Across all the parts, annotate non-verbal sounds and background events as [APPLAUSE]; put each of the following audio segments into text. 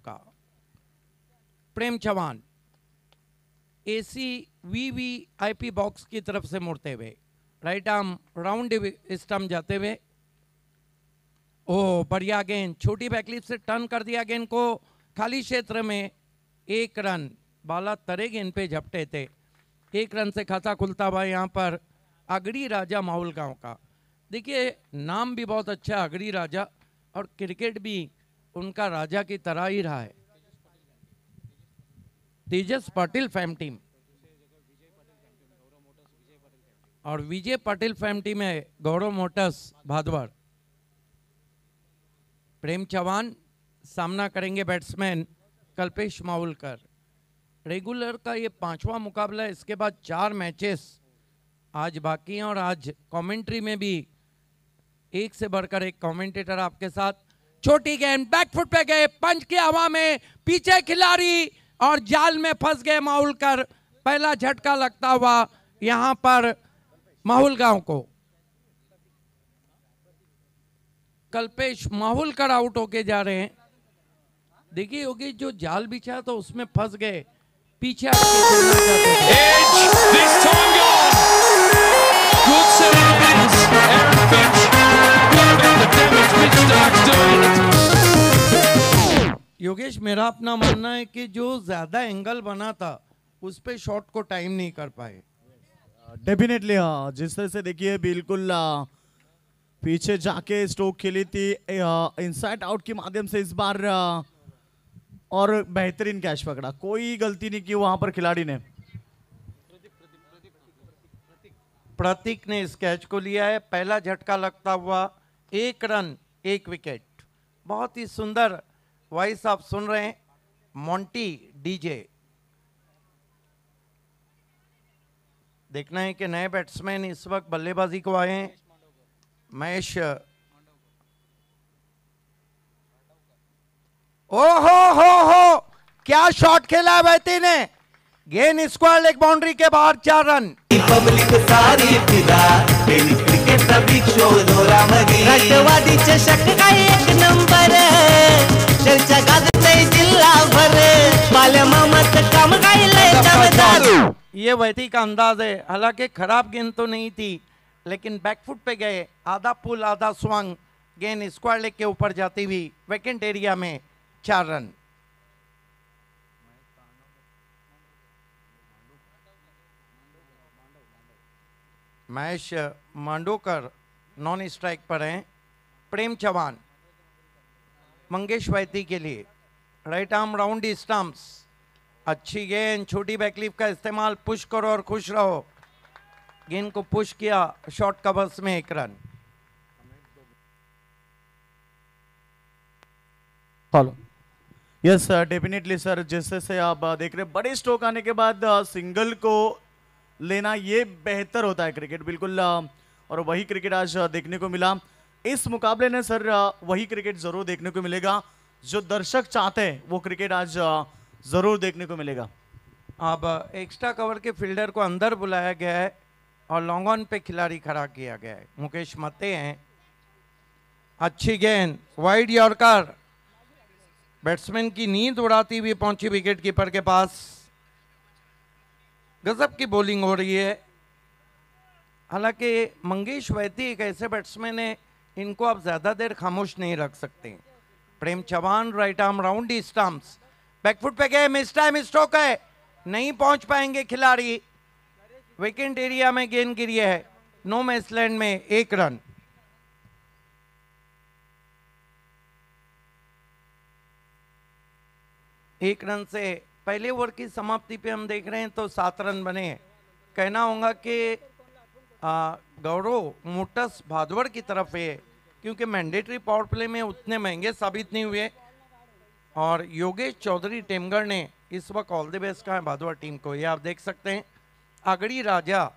आपका Prem Chauhan AC VVIP box की तरफ़ से मुड़ते हुए राइट आर्म राउंड स्टम्प जाते हुए ओ बढ़िया गेंद, छोटी बैकलिप से टर्न कर दिया गेंद को, खाली क्षेत्र में एक रन, बाला तरे गेंद पे झपटे थे। एक रन से खाता खुलता हुआ यहाँ पर अगड़ी राजा माहौल गाँव का। देखिए, नाम भी बहुत अच्छा है, अगड़ी राजा, और क्रिकेट भी उनका राजा की तरह ही रहा है। Tejas Patil fam team. और विजय पाटिल फैम टीम है गौरव मोटर्स भादवर प्रेम चौहान, सामना करेंगे बैट्समैन कल्पेश माउलकर रेगुलर का ये पांचवा मुकाबला है इसके बाद चार मैचेस। आज बाकी हैं और आज कमेंट्री में भी एक से बढ़कर एक कमेंटेटर आपके साथ। छोटी गेंद बैकफुट पे गए, पंच की हवा में पीछे खिलाड़ी और जाल में फंस गए माहौलकर पहला झटका लगता हुआ यहाँ पर माहौल गाँव को। कल्पेश, माहौल कर आउट होके जा रहे हैं। देखिए, योगी, जो जाल बिछा तो उसमें फंस गए। पीछे. Damage which doing. योगेश मेरा अपना मानना है कि जो ज़्यादा एंगल बना था उस पर शॉट को टाइम नहीं कर पाए। डेफिनेटली हाँ। जिस तरह से देखिए बिल्कुल पीछे जाके स्ट्रोक खेली थी इनसाइड आउट के माध्यम से इस बार और बेहतरीन कैच पकड़ा। कोई गलती नहीं की वहाँ पर खिलाड़ी ने। प्रतीक ने इस कैच को लिया है। पहला झटका लगता हुआ एक रन, एक विकेट बहुत ही सुंदर वॉइस आप सुन रहे हैं मोंटी डीजे देखना है कि नए बैट्समैन इस वक्त बल्लेबाजी को आए हैं। महेश ओ हो हो हो क्या शॉट खेला है बैती ने गेंद स्क्वायर लेग बाउंड्री के बाहर चार रन। पब्लिक सारी टेनिस क्रिकेटचा बिग राष्ट्रवादी चषक काय एक नंबर चर्चा गाजतय जिल्हाभर बालमामाच काम काय लय ये वैती का अंदाज है। हालाँकि खराब गेंद तो नहीं थी लेकिन बैकफुट पे गए। आधा पुल आधा स्वांग गेंद स्क्वायर लेग के ऊपर जाती हुई वैकेंट एरिया में चार run. Mahesh Mandokar non strike पर हैं। प्रेम चौहान मंगेश वैती के लिए। राइट आर्म राउंड स्टम्प्स अच्छी गेंद छोटी बैकलीफ का इस्तेमाल पुश करो और खुश रहो। गेंद को पुश किया शॉर्ट कवर्स में एक run follow yes definitely sir जैसे से आप देख रहे बड़े स्ट्रोक आने के बाद सिंगल को लेना ये बेहतर होता है क्रिकेट बिल्कुल आ, और वही क्रिकेट आज देखने को मिला। इस मुकाबले ने सर, वही क्रिकेट ज़रूर देखने को मिलेगा। जो दर्शक चाहते हैं, वो क्रिकेट आज ज़रूर देखने को मिलेगा। अब एक्स्ट्रा कवर के फील्डर को अंदर बुलाया गया है और लॉन्ग ऑन पे खिलाड़ी खड़ा किया गया है। मुकेश मते हैं। अच्छी गेंद, वाइड यॉर्कर बैट्समैन की नींद उड़ाती हुई पहुँची विकेट कीपर के पास। गजब की बॉलिंग हो रही है। हालाँकि मंगेश वैती एक ऐसे बैट्समैन है, इनको आप ज़्यादा देर खामोश नहीं रख सकते। Prem Chauhan right arm round stumps back foot पे गए मिस टाइम स्ट्रोक है। नहीं पहुँच पाएँगे खिलाड़ी। विकेट एरिया में गेंद गिरी है। नो मैसलैंड में एक रन एक रन से पहले ओवर की समाप्ति पे हम देख रहे हैं तो सात रन बने हैं। कहना होगा कि गौरव, मोटस भादवड़ की तरफ़ है, क्योंकि मैंडेटरी पावर प्ले में उतने महँगे साबित नहीं हुए। और योगेश चौधरी टेमगढ़ ने इस वक्त ऑल द बेस्ट कहा है भादवा टीम को। ये आप देख सकते हैं अगड़ी राजा,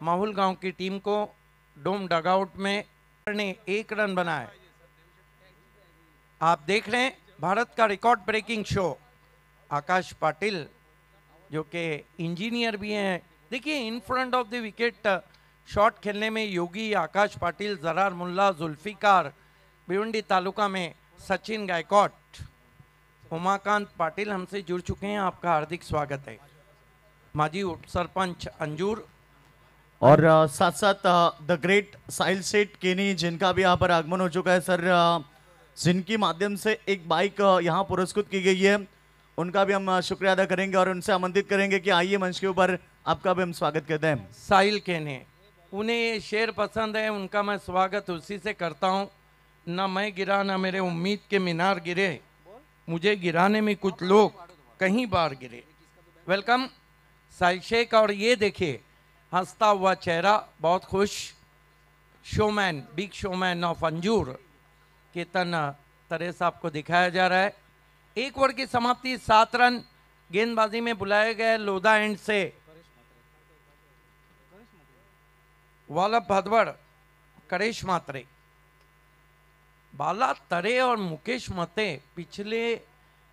माहुल गाँव की टीम को डोम डगआउट में ने एक रन बनाया आप देख रहे हैं, भारत का record breaking show Akash Patil, जो कि इंजीनियर भी हैं देखिए in front of the wicket shot खेलने में योगी, आकाश पाटिल, जरार मुल्ला, जुल्फिकार, भिवंडी तालुका में सचिन गायकॉट उमाकांत पाटिल हमसे जुड़ चुके हैं। आपका हार्दिक स्वागत है। माजी उप सरपंच अंजूर। और साथ साथ द ग्रेट साहिल सेठ केनी जिनका भी यहाँ पर आगमन हो चुका है सर जिनकी माध्यम से एक बाइक यहाँ पुरस्कृत की गई है, उनका भी हम शुक्रिया अदा करेंगे और उनसे आमंत्रित करेंगे कि आइए मंच के ऊपर आपका भी हम स्वागत करते हैं। साहिल कहने उन्हें ये शेर पसंद है, उनका मैं स्वागत उसी से करता हूँ। ना मैं गिरा, ना मेरे उम्मीद के मीनार गिरे। मुझे गिराने में कुछ लोग कहीं बार गिरे। वेलकम, साहिल शेख, और ये देखिए, हंसता हुआ चेहरा, बहुत खुश। Showman, big showman of Anjur Ketan Tare sahab को दिखाया जा रहा है। एक ओवर की समाप्ति, सात रन गेंदबाजी में बुलाए गए लोधा एंड से। वालभ भदवड़ करेश मात्रे। बाला तरे और मुकेश मते पिछले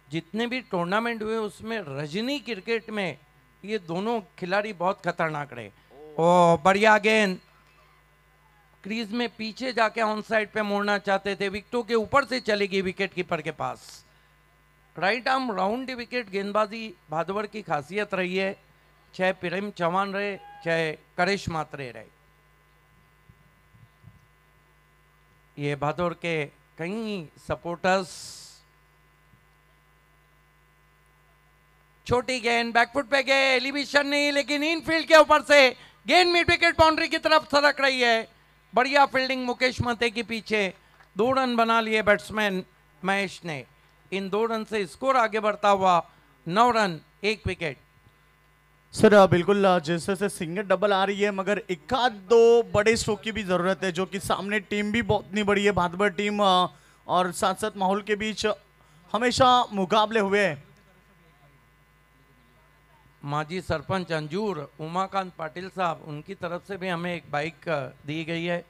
जितने भी टूर्नामेंट हुए उसमें रजनी क्रिकेट में ये दोनों खिलाड़ी बहुत खतरनाक रहे। ओ। बढ़िया गेंद। क्रीज में पीछे जाके ऑन साइड पे मोड़ना चाहते थे। विकेटों के ऊपर से चलेगी विकेट कीपर के पास। राइट आर्म राउंड विकेट गेंदबाजी भादवड़ की खासियत रही है। चाहे प्रेम चौहान रहे चाहे करेश मात्रे रहे। ये भादौर के कई सपोर्टर्स छोटी गेंद बैकफुट पे गए एलिवेशन नहीं, लेकिन इनफील्ड के ऊपर से गेंद मिड विकेट बाउंड्री की तरफ़ सरक रही है। बढ़िया फील्डिंग मुकेश मते के पीछे, दो रन बना लिए बैट्समैन महेश ने। इन दो रन से स्कोर आगे बढ़ता हुआ नौ रन, एक विकेट सर, बिल्कुल जैसे जैसे सिंगल डबल आ रही है, मगर एक आध दो बड़े स्ट्रोक की भी ज़रूरत है, जो कि सामने टीम भी बहुत नहीं बड़ी है भादबर टीम और साथ साथ माहौल के बीच हमेशा मुकाबले हुए हैं। माजी सरपंच अंजूर उमाकांत पाटिल साहब, उनकी तरफ़ से भी हमें एक बाइक दी गई है।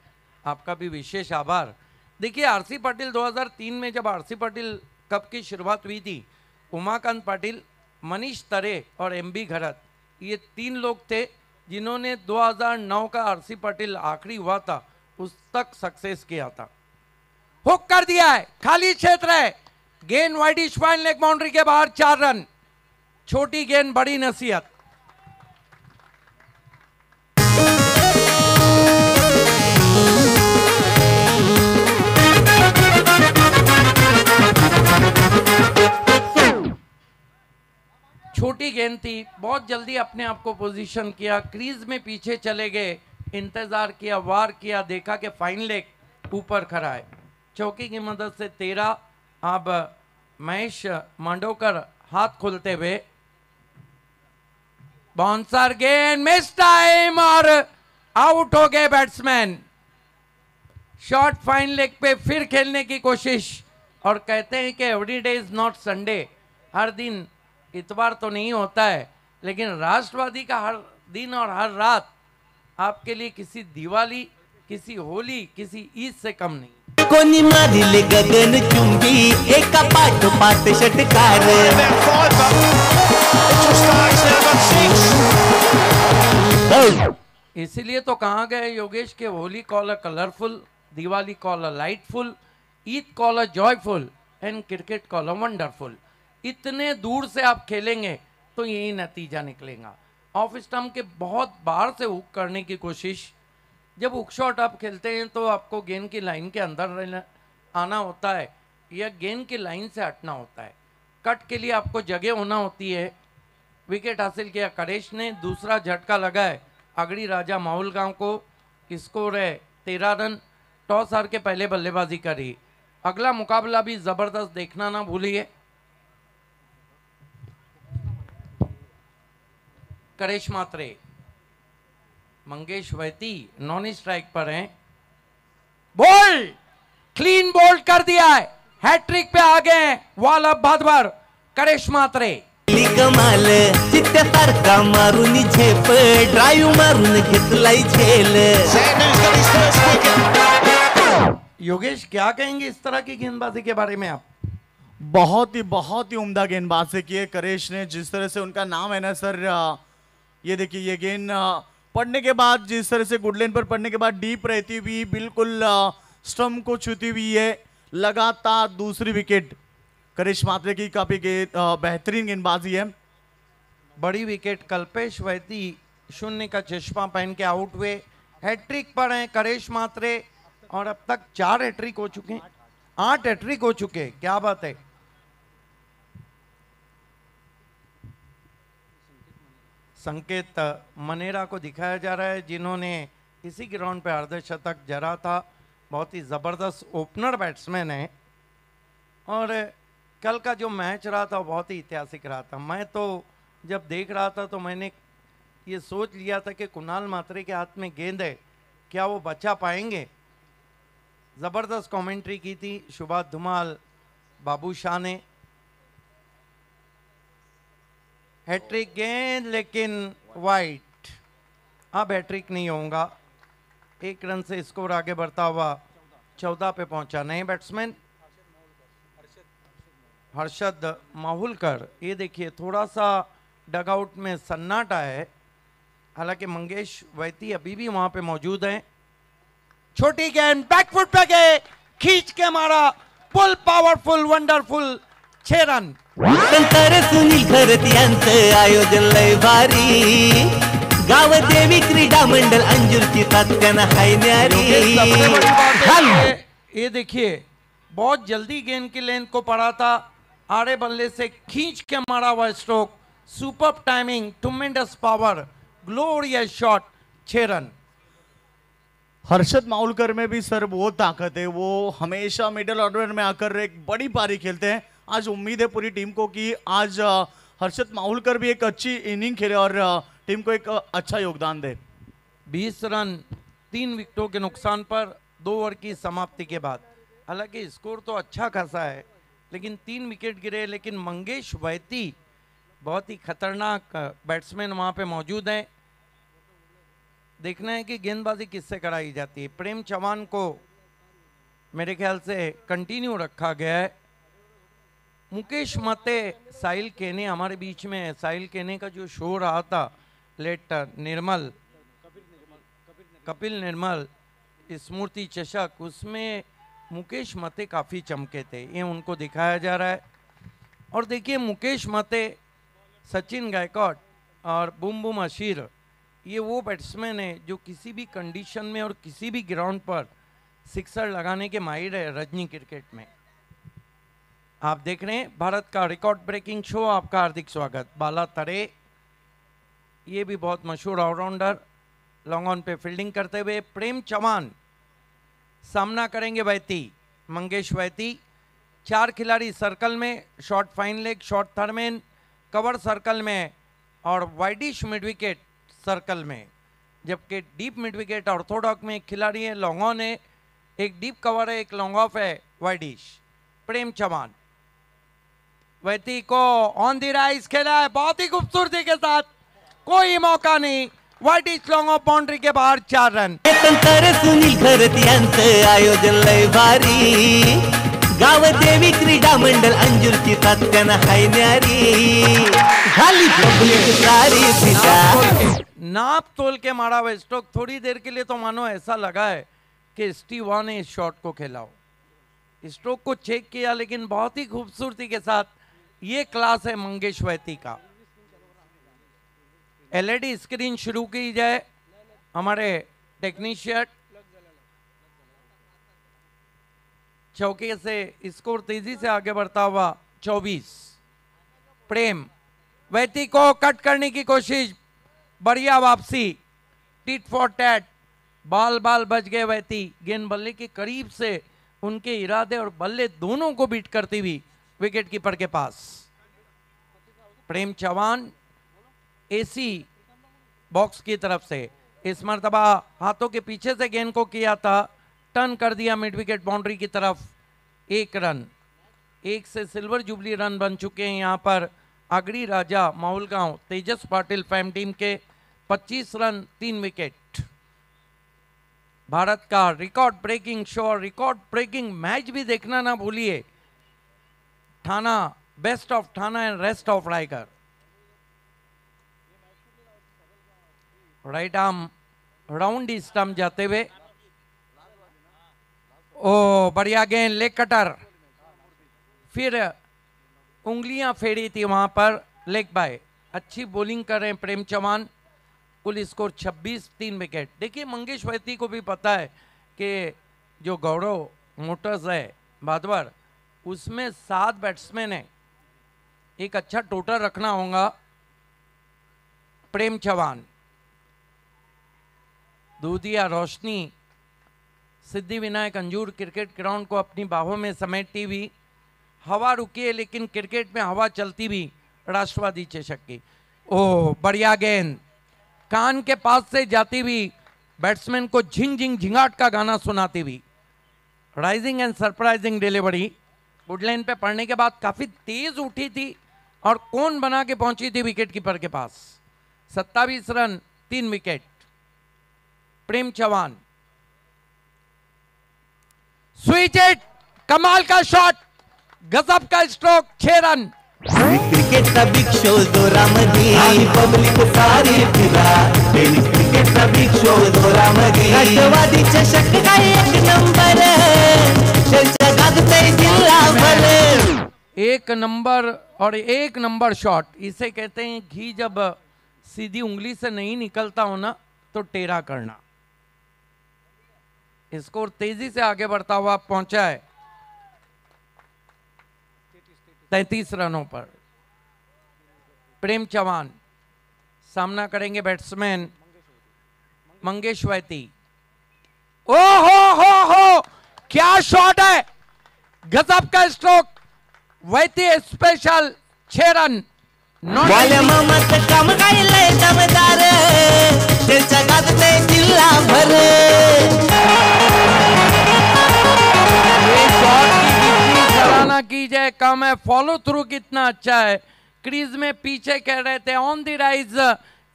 आपका भी विशेष आभार। देखिए आरसी पाटिल 2003 में जब आरसी पाटिल कप की शुरुआत हुई थी, उमाकांत पाटिल, मनीष तरे और एम बी घरत ये तीन लोग थे जिन्होंने 2009 का आरसी पाटिल आखिरी हुआ था, उस तक सक्सेस किया था। हुक कर दिया है, खाली क्षेत्र है। गेंद वाइडी फाइन लेग बाउंड्री के बाहर चार रन। छोटी गेंद, बड़ी नसीहत। छोटी गेंद थी बहुत जल्दी अपने आप को पोजीशन किया क्रीज में पीछे चले गए, इंतज़ार किया, वार किया, देखा कि फाइन लेग ऊपर खड़ा है। चौकी की मदद से तेरह अब महेश मांडोकर हाथ खोलते हुए बाउंसर गेंद मिस टाइम और आउट हो गए बैट्समैन शॉर्ट फाइन लेग पे फिर खेलने की कोशिश और कहते हैं कि every day is not Sunday हर दिन इतवार तो नहीं होता है लेकिन राष्ट्रवादी का हर दिन और हर रात आपके लिए किसी दिवाली किसी होली किसी ईद से कम नहीं। कोणी मारिले गगन चुंबी एका षटकार इसीलिए तो कहा गए योगेश के Holi call a colourful Diwali call a lightful Eid call a joyful and cricket call a wonderful इतने दूर से आप खेलेंगे तो यही नतीजा निकलेगा। ऑफ़ स्टम्प के बहुत बाहर से हुक करने की कोशिश। जब हुक शॉट आप खेलते हैं तो आपको गेंद की लाइन के अंदर आना होता है, या गेंद की लाइन से हटना होता है। कट के लिए आपको जगह होना होती है। विकेट हासिल किया करेश ने, दूसरा झटका लगा है। अगड़ी राजा माहौल गाँव को स्कोर है तेरह रन, टॉस हार के पहले बल्लेबाजी करी। अगला मुकाबला भी ज़बरदस्त देखना ना भूलिए। करेश मात्रे मंगेश वैती नॉन स्ट्राइक पर हैं। बॉल! क्लीन बोल्ड कर दिया है। हैट्रिक पे आ गए हैं। वालभ भादवर करेश मात्रे कमाल चित्त्यासारखा मारून झेप ड्राईव्ह मारून घेतलाय झेल। योगेश क्या कहेंगे इस तरह की गेंदबाजी के बारे में आप? बहुत ही बहुत ही उम्दा गेंदबाजी से किए करेश ने जिस तरह से उनका नाम है ना सर अ, ये देखिए ये गेंद पढ़ने के बाद जिस तरह से गुडलेन पर पढ़ने के बाद डीप रहती हुई बिल्कुल स्टम्प को छूती हुई है लगातार दूसरी विकेट। करिश मात्रे की काफ़ी गे- अ, बेहतरीन गेंदबाजी है। बड़ी विकेट कल्पेश वैती शून्य का चश्मा पहन के आउट हुए। हैट्रिक पर हैं करेश मात्रे और अब तक चार हैट्रिक हो चुके हैं। आठ हैट्रिक हो चुके क्या बात है। संकेत मनेरा को दिखाया जा रहा है, जिन्होंने इसी ग्राउंड पे अर्धशतक जरा था। बहुत ही ज़बरदस्त ओपनर बैट्समैन है। और कल का जो मैच रहा था बहुत ही ऐतिहासिक रहा था। मैं तो जब देख रहा था तो मैंने ये सोच लिया था कि कुणाल मात्रे के हाथ में गेंद है, क्या वो बचा पाएँगे? ज़बरदस्त कमेंट्री की थी शुभा धुमाल, बाबू शाह ने। हैट्रिक गेंद, लेकिन वाइट। अब हैट्रिक नहीं होगा एक रन से स्कोर आगे बढ़ता हुआ चौदह पे पहुँचा। नए बैट्समैन हर्षद माहुलकर। ये देखिए थोड़ा सा डगआउट में सन्नाटा है। हालाँकि मंगेश वैती अभी भी वहाँ पे मौजूद हैं। छोटी गेंद बैकफुट पे गए। खींच के मारा। फुल पावरफुल वंडरफुल छह रन संतर सुनील भरत यांचं आयोजन लय भारी। गाव देवी क्रीडा मंडळ अंजुरची तात्यानं हाय न्यारी। सबसे बड़ी बात है ये देखिए बहुत जल्दी गेंद की लेंथ को पड़ा था। आड़े बल्ले से खींच के मारा हुआ stroke super timing tremendous power glorious shot छह रन हर्षद माउलकर में भी सर वो ताकत है। वो हमेशा मिडिल ऑर्डर में आकर एक बड़ी पारी खेलते हैं। आज उम्मीद है पूरी टीम को कि आज हर्षद माउलकर भी एक अच्छी इनिंग खेले और टीम को एक अच्छा योगदान दे। 20 रन, तीन विकेटों के नुकसान पर दो ओवर की समाप्ति के बाद। हालाँकि स्कोर तो अच्छा खासा है, लेकिन तीन विकेट गिरे, लेकिन मंगेश वैती बहुत ही खतरनाक बैट्समैन वहाँ पे मौजूद हैं। देखना है कि गेंदबाजी किससे कराई जाती है। प्रेम चौहान को मेरे ख्याल से कंटिन्यू रखा गया है। मुकेश मते, साहिल केने, हमारे बीच में है। साहिल केने का जो शो रहा था लेट निर्मल, कपिल निर्मल स्मृति चषक, उसमें मुकेश मते काफ़ी चमके थे। ये उनको दिखाया जा रहा है। और देखिए, मुकेश मते, सचिन गायकॉट और बुम बुम अशीर, ये वो बैट्समैन है जो किसी भी कंडीशन में और किसी भी ग्राउंड पर सिक्सर लगाने के माहिर है, रजनी क्रिकेट में। आप देख रहे हैं, भारत का रिकॉर्ड ब्रेकिंग शो आपका हार्दिक स्वागत। बाला तरे ये भी बहुत मशहूर ऑलराउंडर लॉन्ग ऑन पे फील्डिंग करते हुए, प्रेम चौहान, सामना करेंगे वैती, मंगेश वैती। चार खिलाड़ी सर्कल में short fine leg short third man cover circle में, और वाइडिश मिड विकेट सर्कल में। जबकि डीप मिड विकेट ऑर्थोडॉक में एक खिलाड़ी है लॉन्ग ऑन है, एक डीप कवर है, एक लॉन्ग ऑफ़ है वाइडिश प्रेम चौहान। वैती को ऑन दी राइस खेला है बहुत ही खूबसूरती के साथ। कोई मौका नहीं। Wide is long off boundary के बाहर चार रन। सुनील यांचं आयोजन लय भारी। गाव देवी क्रीडा मंडळ अंजुरची तात्यानं हाय न्यारी। सारी नाप तोल के मारा हुआ स्ट्रोक थोड़ी देर के लिए तो मानो ऐसा लगा है कि स्टीवा ने इस शॉट को खेला हो। स्ट्रोक को चेक किया लेकिन बहुत ही खूबसूरती के साथ ये क्लास है मंगेश वैती का एलईडी स्क्रीन शुरू की जाए, हमारे टेक्नीशियन चौके से स्कोर तेज़ी से आगे बढ़ता हुआ 24 प्रेम वैती को कट करने की कोशिश, बढ़िया वापसी टिट फॉर टैट बाल बाल बच गए वैती गेंद बल्ले के करीब से उनके इरादे और बल्ले दोनों को बीट करती हुई विकेट कीपर के पास प्रेम चौहान एसी बॉक्स की तरफ़ से इस मरतबा हाथों के पीछे से गेंद को किया था टर्न कर दिया मिड विकेट बाउंड्री की तरफ़ एक रन एक से सिल्वर जुबली रन बन चुके हैं यहाँ पर आगरी राजा माहौल गाँव तेजस पाटिल फैम टीम के 25 रन, तीन विकेट भारत का रिकॉर्ड ब्रेकिंग शो और रिकॉर्ड ब्रेकिंग मैच भी देखना ना भूलिए। Thane best of Thane and rest of Raigad right arm round stump जाते हुए ओ बढ़िया गेंद लेग कटर फिर, उंगलियाँ फेरी थी वहाँ पर लेग बाय अच्छी बॉलिंग कर रहे हैं प्रेम चौहान। कुल स्कोर 26 तीन विकेट देखिए, मंगेश वैती को भी पता है कि जो गौरव मोटर्स है भादवर उसमें सात बैट्समैन है। एक अच्छा टोटल रखना होगा, प्रेम चौहान दूधिया, रोशनी, सिद्धि विनायक, अंजूर क्रिकेट ग्राउंड को अपनी बाहों में समेटती हुई, हवा रुकी है, लेकिन क्रिकेट में हवा चलती भी, राष्ट्रवादी चेषक की। ओह बढ़िया गेंद। कान के पास से जाती हुई बैट्समैन को झिंग झिंग झिंगाट का गाना सुनाती हुई। राइजिंग एंड सरप्राइजिंग डिलीवरी वुडलाइन पे पड़ने के बाद काफ़ी तेज उठी थी और कौन बना के पहुँची थी विकेट कीपर के पास। सत्तावीस रन तीन wicket Prem Chauhan. Switch it कमाल का शॉट गजब का स्ट्रोक छह रन। क्रिकेटचा बिग शो जोरामध्ये पब्लिक सारी फिरा टेनिस क्रिकेटचा बिग शो जोरामध्ये राष्ट्रवादीच्या शक काय एक नंबर जिल्हाभर एक नंबर और एक नंबर शॉट इसे कहते हैं, घी जब सीधी उंगली से नहीं निकलता हो ना तो टेरा करना। स्कोर तेज़ी से आगे बढ़ता हुआ पहुँचा है। तैतीस रनों पर। प्रेम चौहान, सामना करेंगे बैट्समैन मंगेश वैती। ओ हो हो हो! क्या शॉट है? गजब का स्ट्रोक वैती स्पेशल छह रन दमदार सराहना की जाए कम है फॉलो थ्रू कितना अच्छा है क्रीज में पीछे कह रहे थे ऑन दी राइज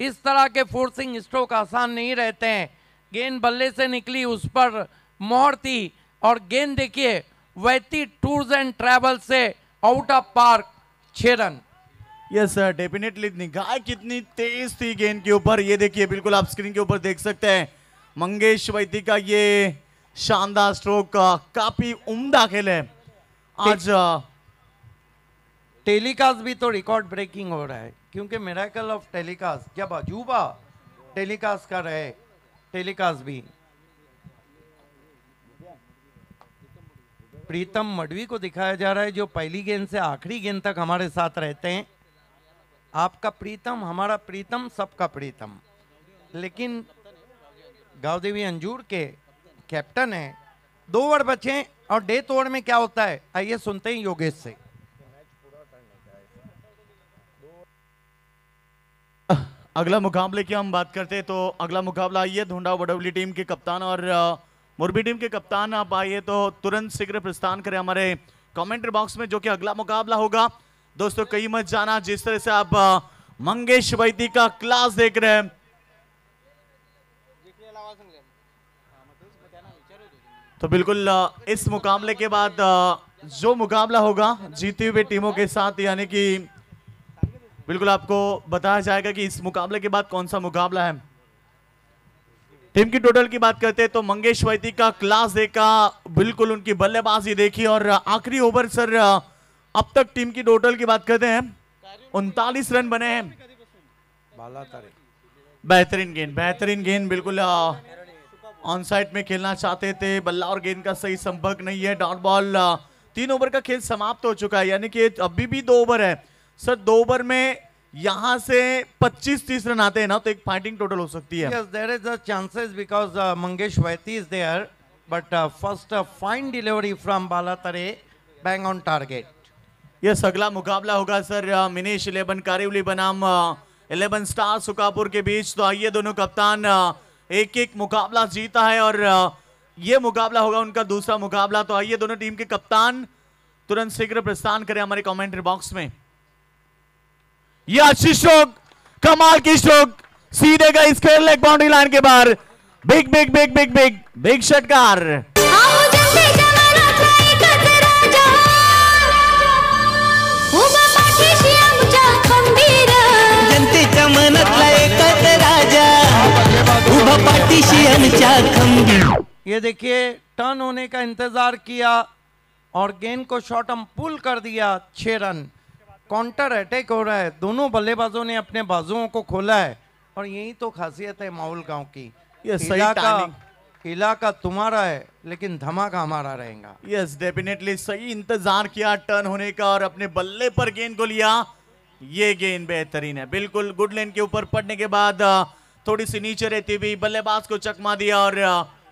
इस तरह के फोर्सिंग स्ट्रोक आसान नहीं रहते हैं। गेंद बल्ले से निकली उस पर मोहर थी। और गेंद देखिए वैती टूर्स एंड ट्रैवल से आउट ऑफ़ पार्क छह रन यस सर डेफिनेटली निगाह कितनी तेज थी गेंद के ऊपर। ये देखिए बिल्कुल आप स्क्रीन के ऊपर देख सकते हैं। मंगेश वैती का ये शानदार स्ट्रोक अ, काफ़ी उम्दा खेल है। आज टेलीकास्ट भी तो रिकॉर्ड ब्रेकिंग हो रहा है क्योंकि मेराकल ऑफ़ टेलीकास्ट जब अजूबा टेलीकास्ट कर रहे टेलीकास्ट भी। प्रीतम मडवी को दिखाया जा रहा है, जो पहली गेंद से आखिरी गेंद तक हमारे साथ रहते हैं। आपका प्रीतम, हमारा प्रीतम, सबका प्रीतम। लेकिन गावदेवी अंजूर के कैप्टन हैं। दो ओवर बचे और डेथ ओवर में क्या होता है? आइए सुनते हैं योगेश से। अगला मुकाबले की हम बात करते हैं तो अगला मुकाबला आइए, धुंडा वडवली टीम के कप्तान और मुरबी टीम के कप्तान आप आइए तो तुरंत शीघ्र प्रस्थान करें हमारे कमेंट्री बॉक्स में जो कि अगला मुकाबला होगा। दोस्तों कहीं मत जाना जिस तरह से आप मंगेश वैदी का क्लास देख रहे हैं। तो बिल्कुल इस मुकाबले के बाद जो मुकाबला होगा जीती हुई टीमों के साथ यानी कि बिल्कुल आपको बताया जाएगा कि इस मुकाबले के बाद कौन सा मुकाबला है। टीम की टोटल की बात करते हैं तो मंगेश वैती का क्लास देखा, बिल्कुल उनकी बल्लेबाजी देखी और आखिरी ओवर सर, अब तक टीम की टोटल की बात करते हैं। उनतालीस रन बने हैं। बेहतरीन गेंद बेहतरीन गेंद, बिल्कुल ऑन साइड में खेलना चाहते थे बल्ला और गेंद का सही संपर्क नहीं है, डॉट बॉल तीन ओवर का खेल समाप्त हो चुका है, यानी कि अभी भी दो ओवर है। सर, दो ओवर में यहाँ से 25-30 रन आते हैं ना तो एक फाइटिंग टोटल हो सकती है। Yes, there is a chances because uh, Mangesh Vaiti is there, but uh, first a fine delivery from Balatare, bang on target. Yes अगला मुकाबला होगा सर मिनेश इलेवन कारिवली बनाम इलेवन स्टार सुकापुर के बीच। तो आइए दोनों कप्तान एक एक मुकाबला जीता है और ये मुकाबला होगा उनका दूसरा मुकाबला। तो आइए दोनों टीम के कप्तान तुरंत शीघ्र प्रस्थान करें हमारे कमेंट्री बॉक्स में। ये अच्छी स्ट्रोक कमाल की स्ट्रोक सीधे गई स्क्वायर लेग बाउंड्री लाइन के बाहर। Big big big big big big षटकार जनतेच्या मनातला एकच राजा उभा पाठीशी आमच्या खंबीर। ये देखिए टर्न होने का इंतज़ार किया और गेंद को शॉर्ट हम पुल कर दिया छह रन। काउंटर अटैक हो रहा है। दोनों बल्लेबाजों ने अपने बाजुओं को खोला है। और यही तो खासियत है माहौल गाँव की। ये सही। इलाका तुम्हारा है लेकिन धमाका हमारा रहेगा। यस डेफिनेटली सही इंतज़ार किया टर्न होने का और अपने बल्ले पर गेंद को लिया। ये गेंद बेहतरीन है। बिल्कुल गुड लेन के ऊपर पड़ने के बाद थोड़ी सी नीचे रहती हुई बल्लेबाज को चकमा दिया और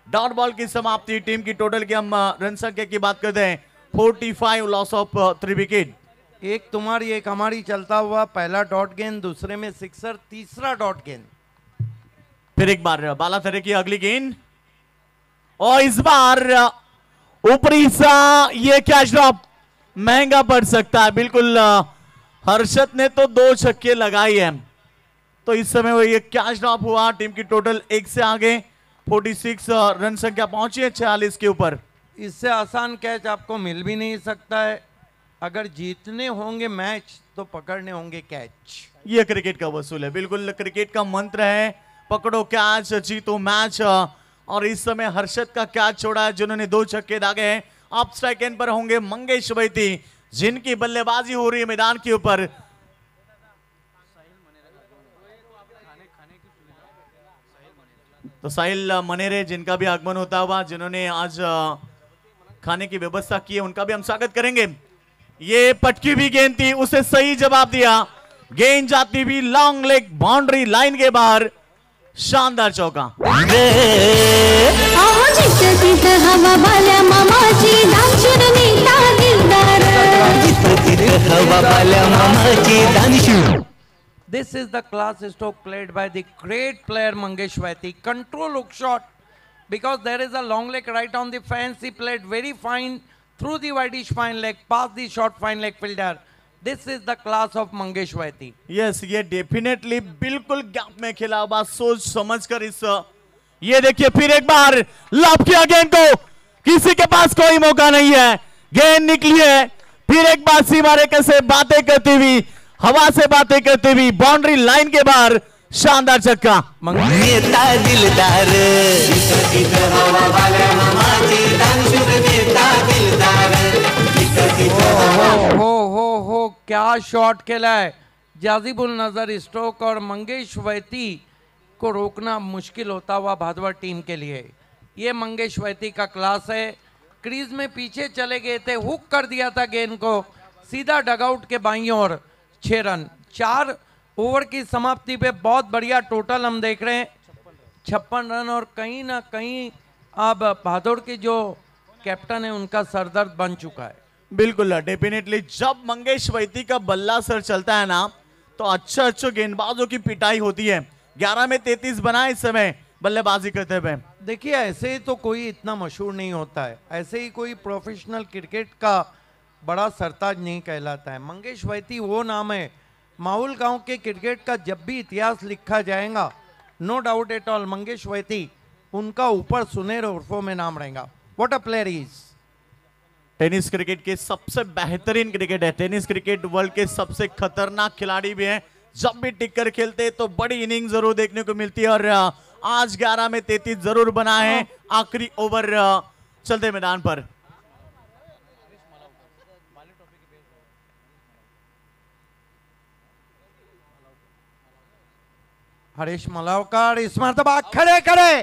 डॉट बॉल की समाप्ति। टीम की टोटल की हम रन संख्या की बात करते हैं। 45 लॉस ऑफ़ थ्री विकेट एक तुम्हारी एक हमारी चलता हुआ पहला डॉट गेंद दूसरे में सिक्सर तीसरा डॉट गेंद फिर एक बार बाला तरह की अगली गेंद और इस बार ऊपरी सा ये कैच ड्रॉप महँगा पड़ सकता है बिल्कुल हर्षद ने तो दो छक्के लगाई है। तो इस समय वो ये कैच ड्रॉप हुआ? टीम की टोटल एक से आगे 46 रन संख्या पहुँची है 46 के ऊपर। इससे आसान कैच आपको मिल भी नहीं सकता है। अगर जीतने होंगे मैच तो पकड़ने होंगे कैच ये क्रिकेट का वसूल है। बिल्कुल क्रिकेट का मंत्र है, पकड़ो कैच जीतो मैच और इस समय हर्षद का कैच छोड़ा है, जिन्होंने दो छक्के दागे हैं। अब स्ट्राइक एंड पर होंगे मंगेश वैती जिनकी बल्लेबाजी हो रही है मैदान के ऊपर। तो साहिल मनेरे, जिनका भी आगमन होता हुआ, जिन्होंने आज, खाने की व्यवस्था की है, उनका भी हम स्वागत करेंगे। ये पटकी भी गेंद थी उसे सही जवाब दिया। गेंद जाती भी लॉन्ग लेग बाउंड्री लाइन के बाहर शानदार चौका। This is the class stroke played by the great player Mangesh Vaiti control hook shot because there is a long leg right on the fence played very fine through the wideish fine leg, past the short fine leg fielder. This is the class of Mangesh Vaiti. Yes ये definitely बिल्कुल gap में खेला हुआ सोच समझकर इस ये देखिए फिर एक बार लॉब किया गेंद को किसी के पास कोई मौका नहीं है गेंद निकली है फिर एक बार सीमा रेखा से बातें करती हुई हवा से बातें करती हुई बाउंड्री लाइन के बाहर शानदार छक्का नेता दिलदार क्या शॉट खेला है? जाजिबुल नज़र, स्ट्रोक और मंगेश वैती को रोकना मुश्किल होता हुआ भादवा टीम के लिए। ये मंगेश वैती का क्लास है। क्रीज में पीछे चले गए थे, हुक कर दिया था गेंद को। सीधा डगआउट के बाई ओर, छह रन। चार ओवर की समाप्ति पे बहुत बढ़िया टोटल हम देख रहे हैं। छप्पन रन और कहीं ना कहीं अब भादौड़ के जो कैप्टन है, उनका सरदर्द बन चुका है। बिल्कुल डेफिनेटली जब मंगेश वैती का बल्ला सर चलता है ना तो अच्छे अच्छे गेंदबाजों की पिटाई होती है। 11 में 33 बना इस समय, बल्लेबाजी करते हुए। देखिए, ऐसे ही तो कोई इतना मशहूर नहीं होता है। ऐसे ही कोई प्रोफेशनल क्रिकेट का बड़ा सरताज नहीं कहलाता है। मंगेश वैती वो नाम है, माहौल गाँव के क्रिकेट का जब भी इतिहास लिखा जाएगा no doubt at all Mangesh Vaiti उनका ऊपर सुनहरे उर्फों में नाम रहेगा। What a player is tennis cricket के सबसे बेहतरीन क्रिकेट है। टेनिस क्रिकेट वर्ल्ड के सबसे खतरनाक खिलाड़ी भी हैं। जब भी टिक्कर खेलते हैं तो बड़ी इनिंग ज़रूर देखने को मिलती है और आज 11 में 33 ज़रूर बना है आखिरी ओवर चलते मैदान पर। हरीश मलावकर, इस मरतबा खड़े खड़े।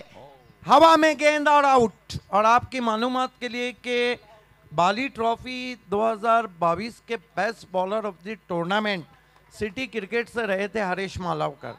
हवा में गेंद और आउट। और आपकी मालूमात के लिए कि बाली ट्रॉफी 2022 के best bowler of the tournament city cricket से रहे थे हरीश मालावकर।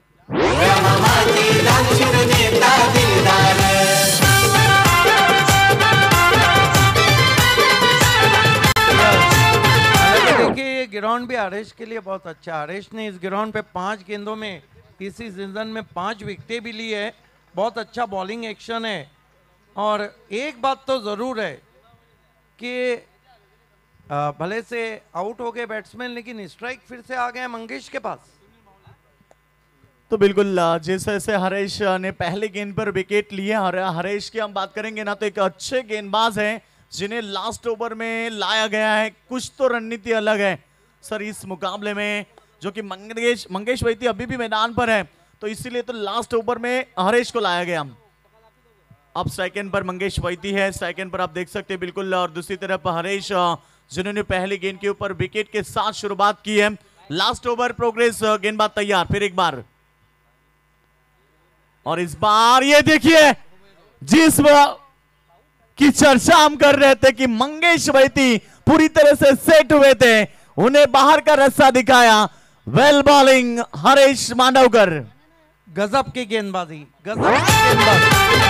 देखिए, ये ग्राउंड भी हरीश के लिए बहुत अच्छा हरीश ने इस ग्राउंड पे पाँच गेंदों में, इसी सीज़न में पाँच विकेटें भी ली है। बहुत अच्छा बॉलिंग एक्शन है। और एक बात तो ज़रूर है कि भले से आउट हो गए बैट्समैन लेकिन स्ट्राइक फिर से आ गए मंगेश के पास। तो बिल्कुल जैसे जैसे हरेश ने पहले गेंद पर विकेट लिए हरेश की हम बात करेंगे, ना तो एक अच्छे गेंदबाज हैं, जिन्हें लास्ट ओवर में लाया गया है। कुछ तो रणनीति अलग है सर इस मुकाबले में, जो कि मंगेश मंगेश वैती अभी भी मैदान पर है। तो इसीलिए तो लास्ट ओवर में हरेश को लाया गया अब सेकंड पर मंगेश वैती है। सेकंड पर आप देख सकते हैं बिल्कुल, और दूसरी तरफ़ हरेश जिन्होंने पहली गेंद के ऊपर विकेट के साथ शुरुआत की है। लास्ट ओवर प्रोग्रेस गेंदबाज तैयार, फिर एक बार। और इस बार ये देखिए, जिस की चर्चा हम कर रहे थे कि मंगेश वैती पूरी तरह से सेट हुए थे, उन्हें बाहर का रस्ता दिखाया। Well bowling Haresh Mandavkar. गजब की गेंदबाजी, गजब की गेंदबाजी।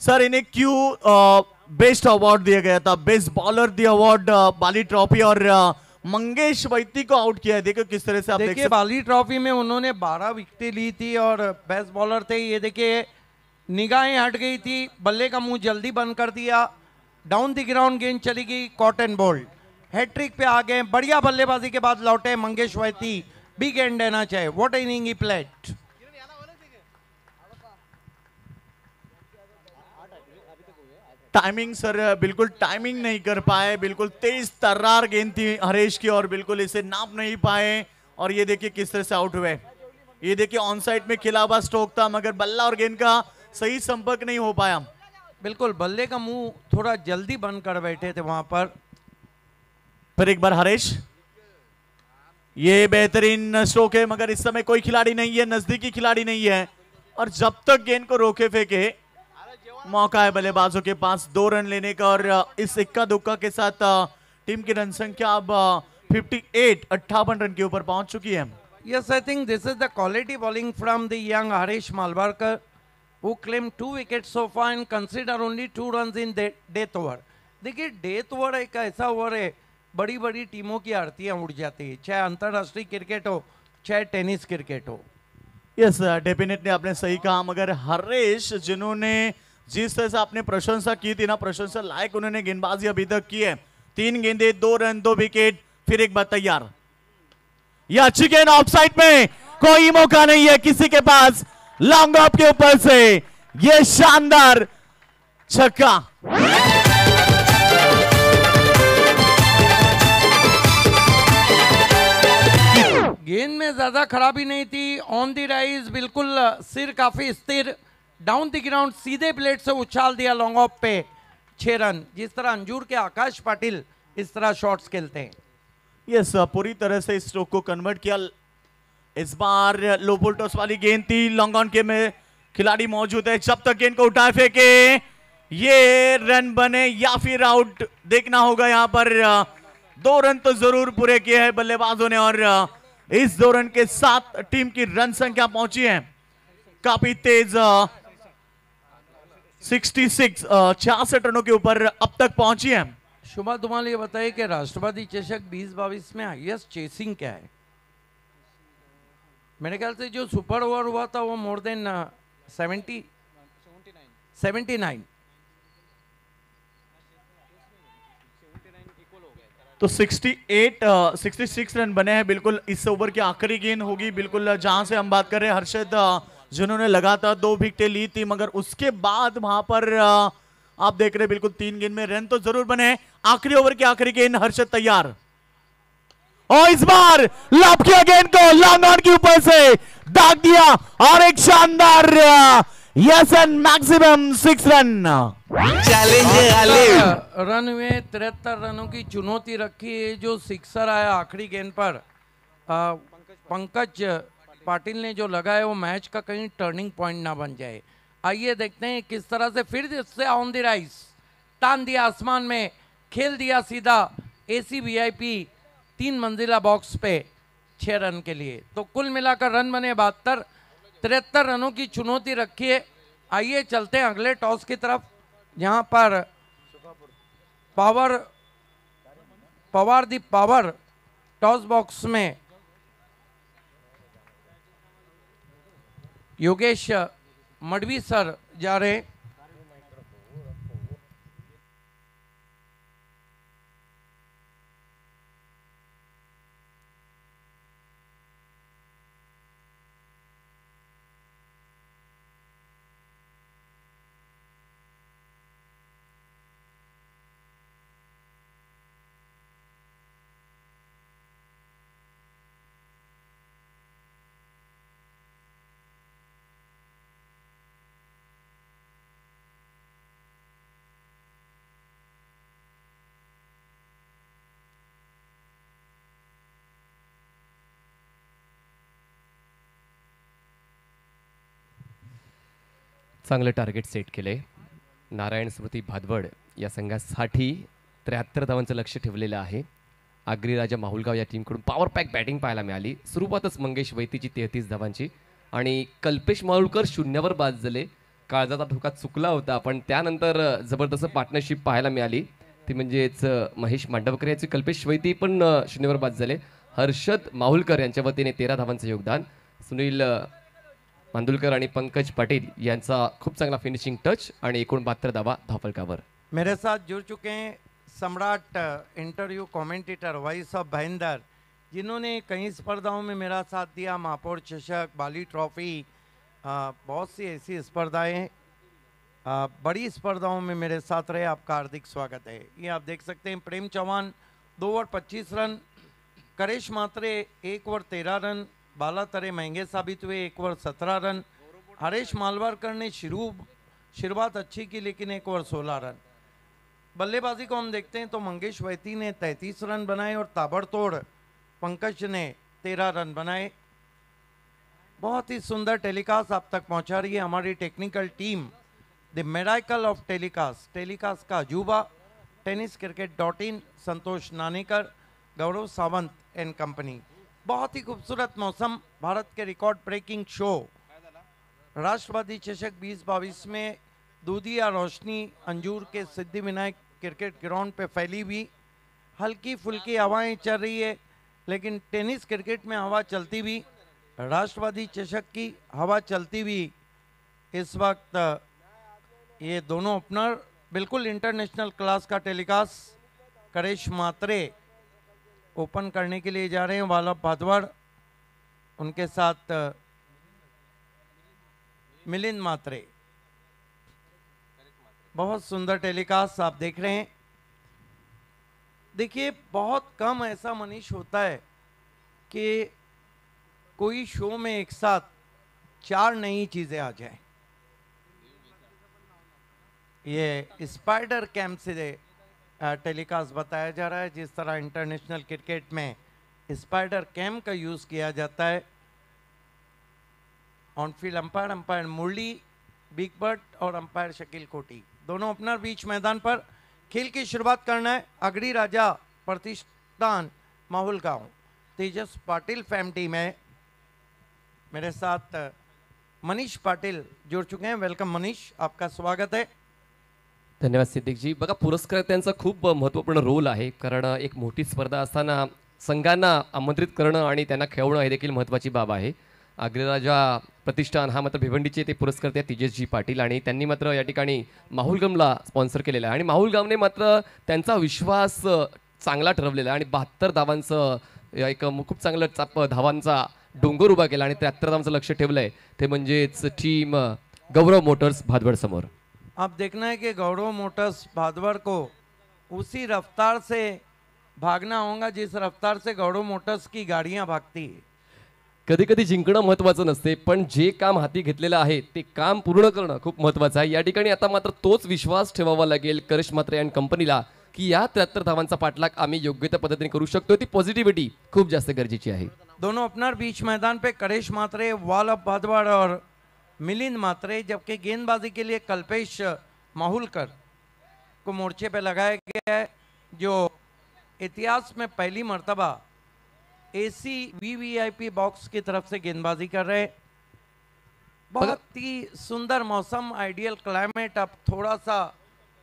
सर इन्हें क्यों बेस्ट अवार्ड दिया गया था? Best bowler the award Bali trophy और मंगेश वैती को आउट किया है। देखो किस तरह से आप देखिए बाली ट्रॉफी में उन्होंने 12 विकेटें ली थी और बेस्ट बॉलर थे ये। देखिए निगाहें हट गई थी बल्ले का मुँह जल्दी बंद कर दिया डाउन दी ग्राउंड गेंद चली गई कॉटन बोल्ड हैट्रिक पे आ गए बढ़िया बल्लेबाजी के बाद लौटे मंगेश वैती बिग एंड देना चाहे what inning he played timing sir बिल्कुल टाइमिंग नहीं कर पाए बिल्कुल तेज तर्रार गेंद थी हरेश की और बिल्कुल इसे नाप नहीं पाए। और ये देखिए किस तरह से आउट हुए। ये देखिए ऑन साइड में खिला हुआ स्ट्रोक था मगर बल्ला और गेंद का सही संपर्क नहीं हो पाया। बिल्कुल बल्ले का मुँह थोड़ा जल्दी बंद कर बैठे थे वहाँ पर। फिर एक बार हरेश। ये बेहतरीन स्ट्रोक है मगर इस समय कोई खिलाड़ी नहीं है नजदीकी खिलाड़ी नहीं है। और जब तक गेंद को रोके फेंके मौका है बल्लेबाजों के पास दो रन लेने का और इस इक्का दुक्का के साथ टीम की रन संख्या अब फिफ्टी एट अट्ठावन रन के ऊपर पहुँच चुकी है Yes, I think this is the quality bowling from the young Harish Malbarkar, who claimed two wickets so far and consider only two runs in de- death over. देखिए death over एक ऐसा over है बड़ी बड़ी टीमों की आरतियाँ उड़ जाती है चाहे अंतर्राष्ट्रीय क्रिकेट हो चाहे टेनिस क्रिकेट हो यस डेफिनेटली आपने सही कहा मगर हरेश जिन्होंने जिस तरह से आपने प्रशंसा की थी ना, प्रशंसा लायक उन्होंने गेंदबाजी अभी तक की है। तीन गेंदे, दो रन, दो विकेट, फिर एक बार तैयार। यह अच्छी गेंद ऑफ़ साइड में। कोई मौका नहीं है किसी के पास। लॉन्ग ऑफ़ के ऊपर से। यह शानदार छक्का। गेंद में ज़्यादा खराबी नहीं थी। ऑन दी राइज बिल्कुल सिर काफ़ी स्थिर। डाउन द ग्राउंड सीधे प्लेट से उछाल दिया लॉन्ग ऑफ़ पे। छह रन, जिस तरह अंजूर के आकाश पाटिल, इस तरह शॉट्स खेलते हैं। यस पूरी तरह से इस स्ट्रोक को कन्वर्ट किया। इस बार लोबुल टॉस वाली गेंद थी लॉन्ग ऑन के में खिलाड़ी मौजूद है। जब तक गेंद को उठाए फेंके, ये रन बने या फिर आउट देखना होगा यहाँ पर, दो रन तो ज़रूर पूरे किए हैं बल्लेबाजों ने और, इस दो रन के साथ टीम की रन संख्या पहुँची है। काफ़ी तेज सिक्सटी सिक्स छियासठ रनों के ऊपर अब तक पहुँची है। शुभा धुमाल ये बताइए कि राष्ट्रवादी चषक 2022 में हाईएस्ट चेसिंग क्या है? मेरे ख्याल से जो सुपर ओवर हुआ था वो more than seventy? Seventy nine. तो 68 अ, 66 रन बने हैं बिल्कुल इस ओवर की आखिरी गेंद होगी बिल्कुल जहाँ से हम बात कर रहे हैं हर्षद जिन्होंने लगातार दो विकेटें ली थी मगर उसके बाद वहाँ पर आप देख रहे बिल्कुल तीन गेंद में रन तो ज़रूर बने आखिरी ओवर की आखिरी गेंद हर्षद तैयार। और इस बार लॉप किया गेंद को लॉन्ग ऑन के ऊपर से दाग दिया और एक शानदार yes and maximum six run challenge run में तिहत्तर रनों की चुनौती रखी जो सिक्सर आया आखिरी गेंद पर। पंकज पाटिल ने जो लगाया वो मैच का कहीं टर्निंग पॉइंट ना बन जाए। आइए देखते हैं किस तरह से फिर से ऑन द राइस तान दिया आसमान में, खेल दिया सीधा एसी वीआईपी तीन मंजिला बॉक्स पे छः रन के लिए। तो कुल मिलाकर रन बने बहत्तर, तिहत्तर रनों की चुनौती रखी है। आइए चलते हैं अगले टॉस की तरफ़। यहाँ पर power Pawar the power toss box में योगेश मडवी सर जा रहे हैं। चांगलं टार्गेट सेट केले नारायण स्मृती भादवड या संघासाठी त्र्याहत्तर धावांचं लक्ष ठेवलेलं आहे. आग्रीराजा माहुलगाव या टीमकडून पॉवर पॅक बॅटिंग पाहायला मिळाली. सुरुवातच मंगेश वैतीची तेहतीस धावांची. आणि कल्पेश माहुलकर शून्यावर बाद झाले. काळजाचा ठोका चुकला होता पण त्यानंतर जबरदस्त पार्टनरशिप पाहायला मिळाली. ती म्हणजेच महेश मांडवकर याची कल्पेश वैती पण शून्यावर बाद झाले. हर्षद माहुलकर यांच्या वतीने तेरा धावांचं योगदान. सुनील मांदुलकर पंकज पाटील खूप चांगला फिनिशिंग टच आणि एकूण बहात्तर धावा धावफलकावर. मेरे साथ जुड़ चुके हैं सम्राट interview commentator voice of Bhayandar जिन्होंने कई स्पर्धाओं में मेरा साथ दिया, महापौर चषक बाली ट्रॉफी बहुत सी ऐसी स्पर्धाएँ बड़ी स्पर्धाओं में मेरे साथ रहे, आपका हार्दिक स्वागत है। ये आप देख सकते हैं, प्रेम चौहान, दो ओवर पच्चीस रन करेश मात्रे एक ओवर तेरह रन बाला तरे महँगे साबित हुए, एक ओवर सत्रह रन। हरेश मालवारकर ने शुरू, शुरुआत अच्छी की, लेकिन एक ओवर सोलह रन। बल्लेबाजी को हम देखते हैं तो मंगेश वैती ने तैंतीस रन बनाए और ताबड़तोड़ पंकज ने तेरह रन बनाए। बहुत ही सुंदर टेलीकास्ट आप तक पहुँचा रही है हमारी technical team, the miracle of telecast. Telecast का अजूबा, tennis cricket dot in, Santosh Nanekar, Gaurav Sawant and company. बहुत ही खूबसूरत मौसम, भारत के रिकॉर्ड ब्रेकिंग शो राष्ट्रवादी चषक 2022 में दूधिया रोशनी अंजूर के सिद्धि विनायक क्रिकेट ग्राउंड पे फैली हुई। हल्की फुल्की हवाएँ चल रही है, लेकिन टेनिस क्रिकेट में हवा चलती हुई। राष्ट्रवादी चषक की हवा चलती हुई। इस वक्त ये दोनों ओपनर बिल्कुल इंटरनेशनल क्लास का टेलीकास्ट करेश मात्रे ओपन करने के लिए जा रहे हैं। वाला भादवाड़ उनके साथ मिलिंद मात्रे। बहुत सुंदर टेलीकास्ट आप देख रहे हैं। देखिए, बहुत कम ऐसा मनीष होता है कि कोई शो में एक साथ चार नई चीज़ें आ जाएँ। ये स्पाइडर कैम्प से टेलीकास्ट बताया जा रहा है जिस तरह इंटरनेशनल क्रिकेट में स्पाइडर कैम का यूज़ किया जाता है। On field umpire umpire Murli, big बट और अंपायर शकील कोटी। दोनों ओपनर बीच मैदान पर खेल की शुरुआत करना है। अगड़ी राजा प्रतिष्ठान, माहौल गाँव। तेजस पाटिल फैम टीम है। मेरे साथ मनीष पाटिल जुड़ चुके हैं। वेलकम मनीष, आपका स्वागत है। धन्यवाद सिद्दीकजी. बघा पुरस्कर्त्यांचा खूप महत्त्वपूर्ण रोल आहे. कारण एक मोठी स्पर्धा असताना संघांना आमंत्रित करणं आणि त्यांना खेळवणं हे देखील महत्त्वाची बाब आहे. आग्रेराजा प्रतिष्ठान हा मात्र भिवंडीचे ते पुरस्कर्ते तेजसजी पाटील आणि त्यांनी मात्र या ठिकाणी माहुलगमला स्पॉन्सर केलेला आहे. आणि माहुलगामने मात्र त्यांचा विश्वास चांगला ठरवलेला आहे आणि बहात्तर धावांचं एक खूप चांगलं चाप धावांचा डोंगर उभा केला आणि त्र्याहत्तर धावांचं लक्ष ठेवलं आहे ते म्हणजेच टीम गौरव मोटर्स भादवड समोर अब देखना है कि गौरव मोटर्स भादवर को उसी रफ्तार से भागना होगा जिस रफ्तार से गौरव मोटर्स की गाड़ियां भागती है। कधी कधी जिंकणं महत्वाचं नसते पण जे काम हाती घेतलेलं आहे ते काम पूर्ण करणं खूप महत्वाचं आहे. या ठिकाणी आता मात्र तोच विश्वास ठेवावा लागेल करिश मात्रे अँड कंपनीला की या त्र्याहत्तर धावांचा पाठलाग आम्ही योग्य त्या पद्धतीने करू शकतो ती पॉझिटिव्हिटी खूप जास्त गरजेची आहे. दोनों ओपनर बीच मैदान पे करेश मात्रे वाल ऑफ भादवाड़ और मिलिंद मात्रे जबकि गेंदबाजी के लिए कल्पेश माहुलकर को मोर्चे पर लगाया गया है जो इतिहास में पहली मर्तबा एसी वीवीआईपी बॉक्स की तरफ़ से गेंदबाजी कर रहे बहुत ही सुंदर मौसम आइडियल क्लाइमेट अब थोड़ा सा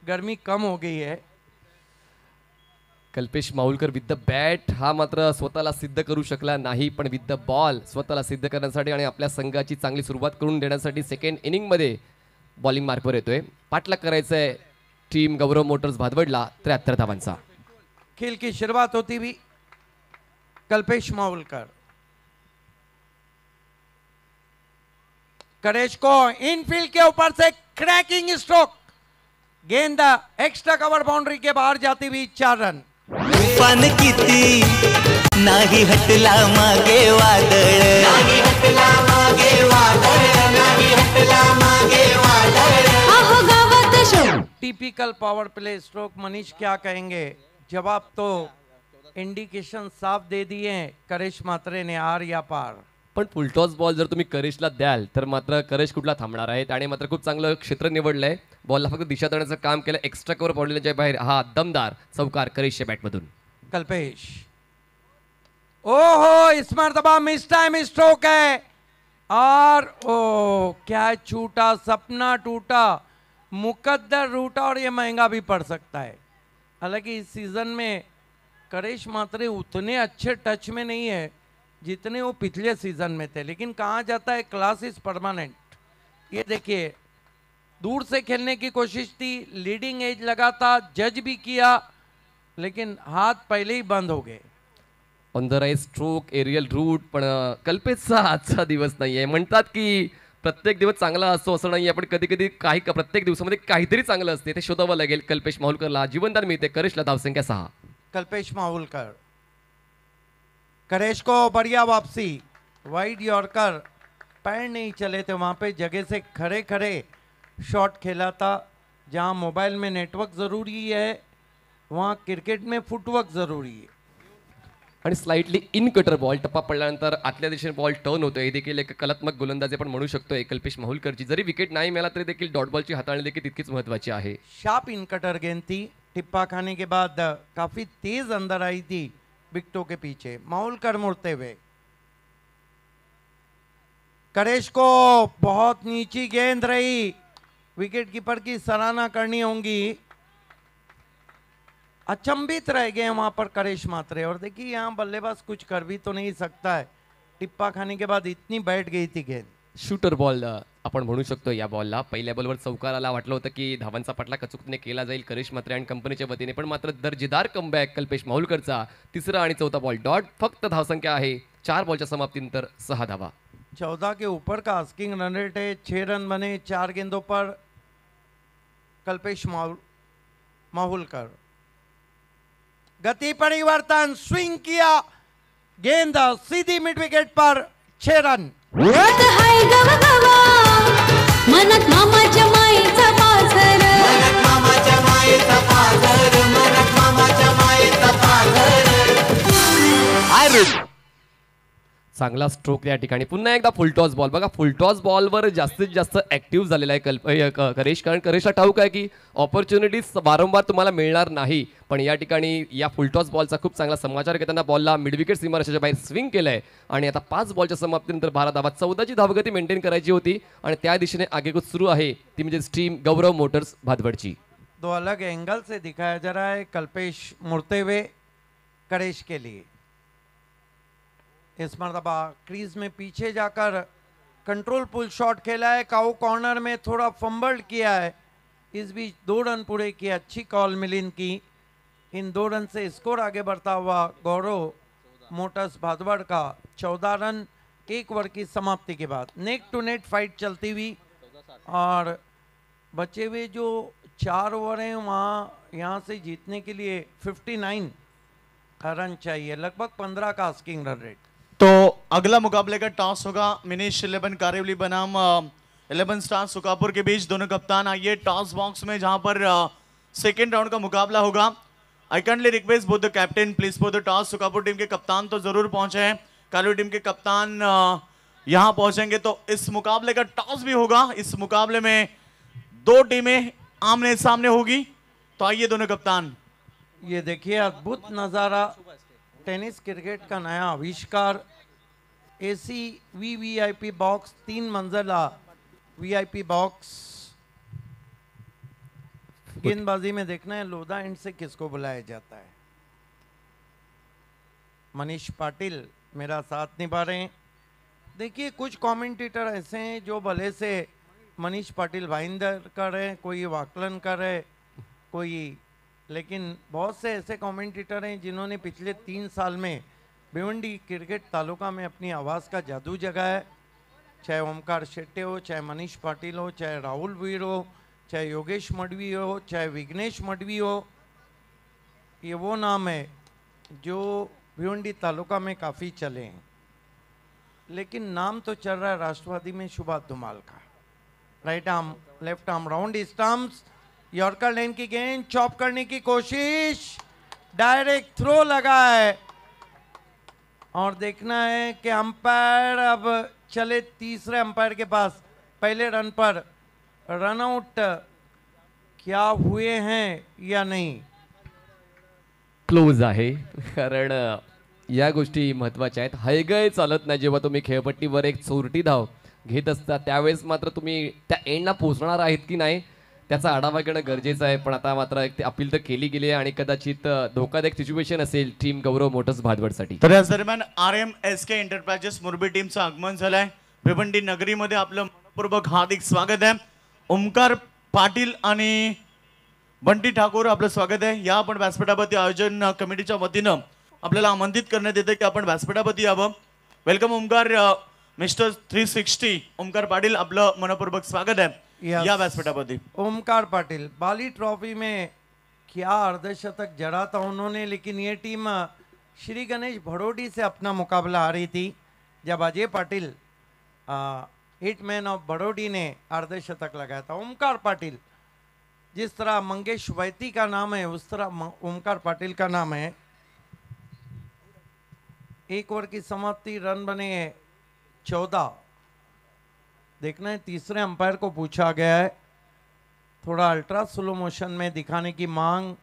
गर्मी कम हो गई है। Kalpesh Mahulkar with the bat हा मात्र स्वतःला सिद्ध करू शकला नाही पण विथ द बॉल स्वतःला सिद्ध करण्यासाठी आणि आपल्या संघाची चांगली सुरुवात करून देण्यासाठी सेकंड इनिंगमध्ये बॉलिंग मार्कवर येतोय. पाठलाग करायचं आहे टीम गौरव मोटर्स भादवडला त्र्याहत्तर धावांचा. खेल की शुरुवात होती भी कल्पेश माऊलकर. करेश को इनफील्ड के ऊपर से क्रैकिंग स्ट्रोक गेंद एक्स्ट्रा कवर बाउंड्री के बाहर जाती हुई चार रन. तुफान किती? नाही हटला मागे वादळ. नाही हटला मागे वादळ नाही हटला मागे वादळ अहो गावात show typical power play stroke Manish क्या कहेंगे? जवाब तो इंडिकेशन साफ दे दिए करेश मात्रे ने आर या पार। पण फुलटॉस बॉल जर तुम्ही करेशला द्याल तर मात्र करेश कुठला थांबणार आहे? त्याने मात्र खूप चांगलं क्षेत्र निवडलंय. बॉलला फक्त दिशा देण्याचं काम केलं एक्स्ट्रा कव्हर पडलेल्या बाहेर, हा दमदार चौकार करेशच्या बॅटमधून कल्पेश. ओहो इस मरतबा मिस टाइम स्ट्रोक है और ओ, क्या छूटा सपना टूटा. मुकद्दर रूटा और ये महँगा भी पड़ सकता है. हालाँकि इस सीज़न में करेश मात्रे उतने अच्छे टच में नहीं है, जितने वो पिछले सीज़न में थे. लेकिन कहा जाता है? क्लास इज़ परमानेंट ये देखिए दूर से खेलने की कोशिश थी लीडिंग एज लगा था जज भी किया लेकिन हाथ पहले ही बंद हो गए। On the right stroke aerial route पण कल्पेशचा आजचा दिवस नाहीये. म्हणतात की प्रत्येक दिवस चांगला असतो असं नाहीये. पण कधी कधी काही प्रत्येक दिवसामध्ये काहीतरी चांगलं असते. ते शोधावं लागेल. कल्पेश माहुलकरला जीवनदान मिळते. करेशला धावसंख्या सहा. कल्पेश माहुलकर. करेश को बढ़िया वापसी. वाइड यॉर्कर पैर नहीं चले थे वहाँ पे जगह से खड़े खड़े शॉट खेला था जहाँ मोबाइल में नेटवर्क ज़रूरी है वहाँ क्रिकेट में फुटवर्क ज़रूरी है। आणि स्लाइटली इन कटर बॉल टप्पा पडल्यानंतर आतल्या दिशेने बॉल टर्न होतोय. हे देखील एक कलात्मक गोलंदाजी आपण म्हणू शकतोय कल्पेश माहुलकरची. जरी विकेट नाही मिळाला तरी देखील डॉट बॉलची हाताळणी देखील तितकीच महत्वाची आहे. शार्प इन कटर गेंद थी टिप्पा खाने के बाद काफ़ी तेज अंदर आई थी विकटों के पीछे. माहौलकर मुड़ते हुए। करेश को बहुत नीची गेंद रही। विकेट कीपर की सराहना करनी होगी। अचंभित रह गए वहाँ पर करेश मात्रे। और देखिए यहाँ बल्लेबाज कुछ कर भी तो नहीं सकता है। टिप्पा खाने के बाद इतनी बैठ गई थी गेंद। शूटर बॉल आपण म्हणू शकतो या बॉलला पहिल्या बॉलवर चौकाराला वाटलं होतं की धावांचा पटला कचुकने केला जाईल. करिश मात्रे आणि कंपनीच्या वतीने पण मात्र दर्जेदार कमबॅक कल्पेश माहुलकरचा तिसरा आणि चौथा बॉल डॉट फक्त धावसंख्या आहे. चार बॉलच्या समाप्तीनंतर सहा धावा. चौदह के ऊपर का आस्किंग रन रेट है छह रन बने चार गेंदों पर कल्पेश माहुल माहुलकर। गति परिवर्तन स्विंग किया। गेंद सीधी मिड विकेट पर छह रन। होत मामा चांगला स्ट्रोक या ठिकाणी. पुन्हा एकदा फुलटॉस बॉल बघा फुलटॉस बॉलवर जास्तीत जास्त ऍक्टिव्ह झालेला आहे कल्प करेश. कारण करेशला ठाऊक आहे की ऑपॉर्च्युनिटीज वारंवार तुम्हाला मिळणार नाही. पण या ठिकाणी या फुलटॉस बॉलचा खूप चांगला समाचार घेताना बॉलला मिडविकेट सीमारेषेच्या बाहेर स्विंग केलं आहे आणि आता पाच बॉलच्या समाप्तीनंतर भारत धावा चौदाची धावगती मेंटेन करायची होती. आणि त्या दिशेने आगेकूच सुरू आहे ती म्हणजे स्टीम गौरव मोटर्स भादवडची. दो अलग एंगल से दिखाया जा रहा है कल्पेश मुड़ते हुए करेश के लिए. इस मरतबा क्रीज में पीछे जाकर कंट्रोल पुल शॉट खेला है काउ कॉर्नर में थोड़ा फंबल्ड किया है। इस बीच दो रन पूरे किए, अच्छी कॉल मिली इनकी। इन दो रन से स्कोर आगे बढ़ता हुआ गौरव मोटर्स भादवड़ का चौदह रन, एक ओवर की समाप्ति के बाद। नेक टू नेट फाइट चलती हुई और बचे हुए जो चार ओवर हैं, वहाँ यहाँ से जीतने के लिए 59 रन चाहिए। लगभग 15 का स्किंग रन रेट तो अगला मुकाबले का टॉस होगा। मिनिश इलेवन कारेवली बनाम इलेवन स्टार सुकापुर के बीच दोनों कप्तान। आइए टॉस बॉक्स में जहाँ पर सेकेंड राउंड का मुकाबला होगा। I kindly request both the captain please for the toss Sukapur team के कप्तान तो ज़रूर पहुँचे हैं। कालू टीम के कप्तान अ, यहाँ पहुँचेंगे। तो इस मुकाबले का टॉस भी होगा। इस मुकाबले में दो टीमें आमने सामने होगी। तो आइए दोनों कप्तान। ये देखिए अद्भुत नज़ारा टेनिस क्रिकेट का नया आविष्कार, AC V V I P box, तीन मंजिला वी आई पी बॉक्स। गेंदबाजी में देखना है लोधा एंड से किसको बुलाया जाता है? मनीष पाटिल मेरा साथ निभा रहे हैं। देखिए, कुछ कमेंटेटर ऐसे हैं जो भले से मनीष पाटिल भाईंदर कर रहे कोई वाकलन कर रहे कोई लेकिन बहुत से ऐसे कमेंटेटर हैं जिन्होंने पिछले तीन साल में भिवंडी क्रिकेट तालुका में अपनी आवाज़ का जादू जगाया है। चाहे ओमकार शेट्टे हो, चाहे मनीष पाटिल हो, चाहे राहुल वीर हो, चाहे योगेश मडवी हो, चाहे विघ्नेश मडवी हो, ये वो नाम है जो भिवंडी तालुका में काफ़ी चले हैं। लेकिन नाम तो चल रहा है राष्ट्रवादी में शुभा धुमाल का। Right arm left arm round stumps yorker length की गेंद, चॉप करने की कोशिश। डायरेक्ट थ्रो लगा है। और देखना है कि अंपायर अब चले तीसरे अंपायर के पास। पहले रन पर रन आउट क्या हुए हैं या नहीं? क्लोज आहे, कारण, या गोष्टी महत्वाच्या आहेत. हैगय चालत नाही जेव्हा तुम्ही खेळपट्टीवर एक चोरटी धाव त्यावेळेस मात्र तुम्ही एंडला आहेत की नाही? त्याचा आढावा घेणं गरजेचं आहे पण आता मात्र एक ते अपील तर केली गेली आहे आणि कदाचित धोकादायक सिच्युएशन असेल टीम गौरव मोटर्स भादवडसाठी तर याच दरम्यान R M S K enterprises Murbi टीमचं आगमन झालंय. भिवंडी नगरीमध्ये आपलं मनपूर्वक हार्दिक स्वागत आहे. ओमकार पाटील आणि बंटी ठाकूर आपलं स्वागत आहे. या आपण व्यासपीठापती आयोजन कमिटीच्या वतीनं आपल्याला आमंत्रित करण्यात येतं की आपण व्यासपीठापती यावं. Welcome Omkar mister three sixty Omkar Patil आपलं मनपूर्वक स्वागत आहे. Yes. या ओमकार पाटिल बाली ट्रॉफी में क्या अर्धशतक जड़ा था उन्होंने लेकिन ये टीम श्री गणेश भड़ोडी से अपना मुकाबला आ रही थी जब Ajay Patil hit man of Bhadodi ने अर्धशतक लगाया था। ओमकार पाटिल जिस तरह मंगेश वैती का नाम है उस तरह ओमकार पाटिल का नाम है। एक ओवर की समाप्ति रन बने चौदह। देखना है, तीसरे अंपायर को पूछा गया है, थोड़ा अल्ट्रा स्लो मोशन में दिखाने की मांग।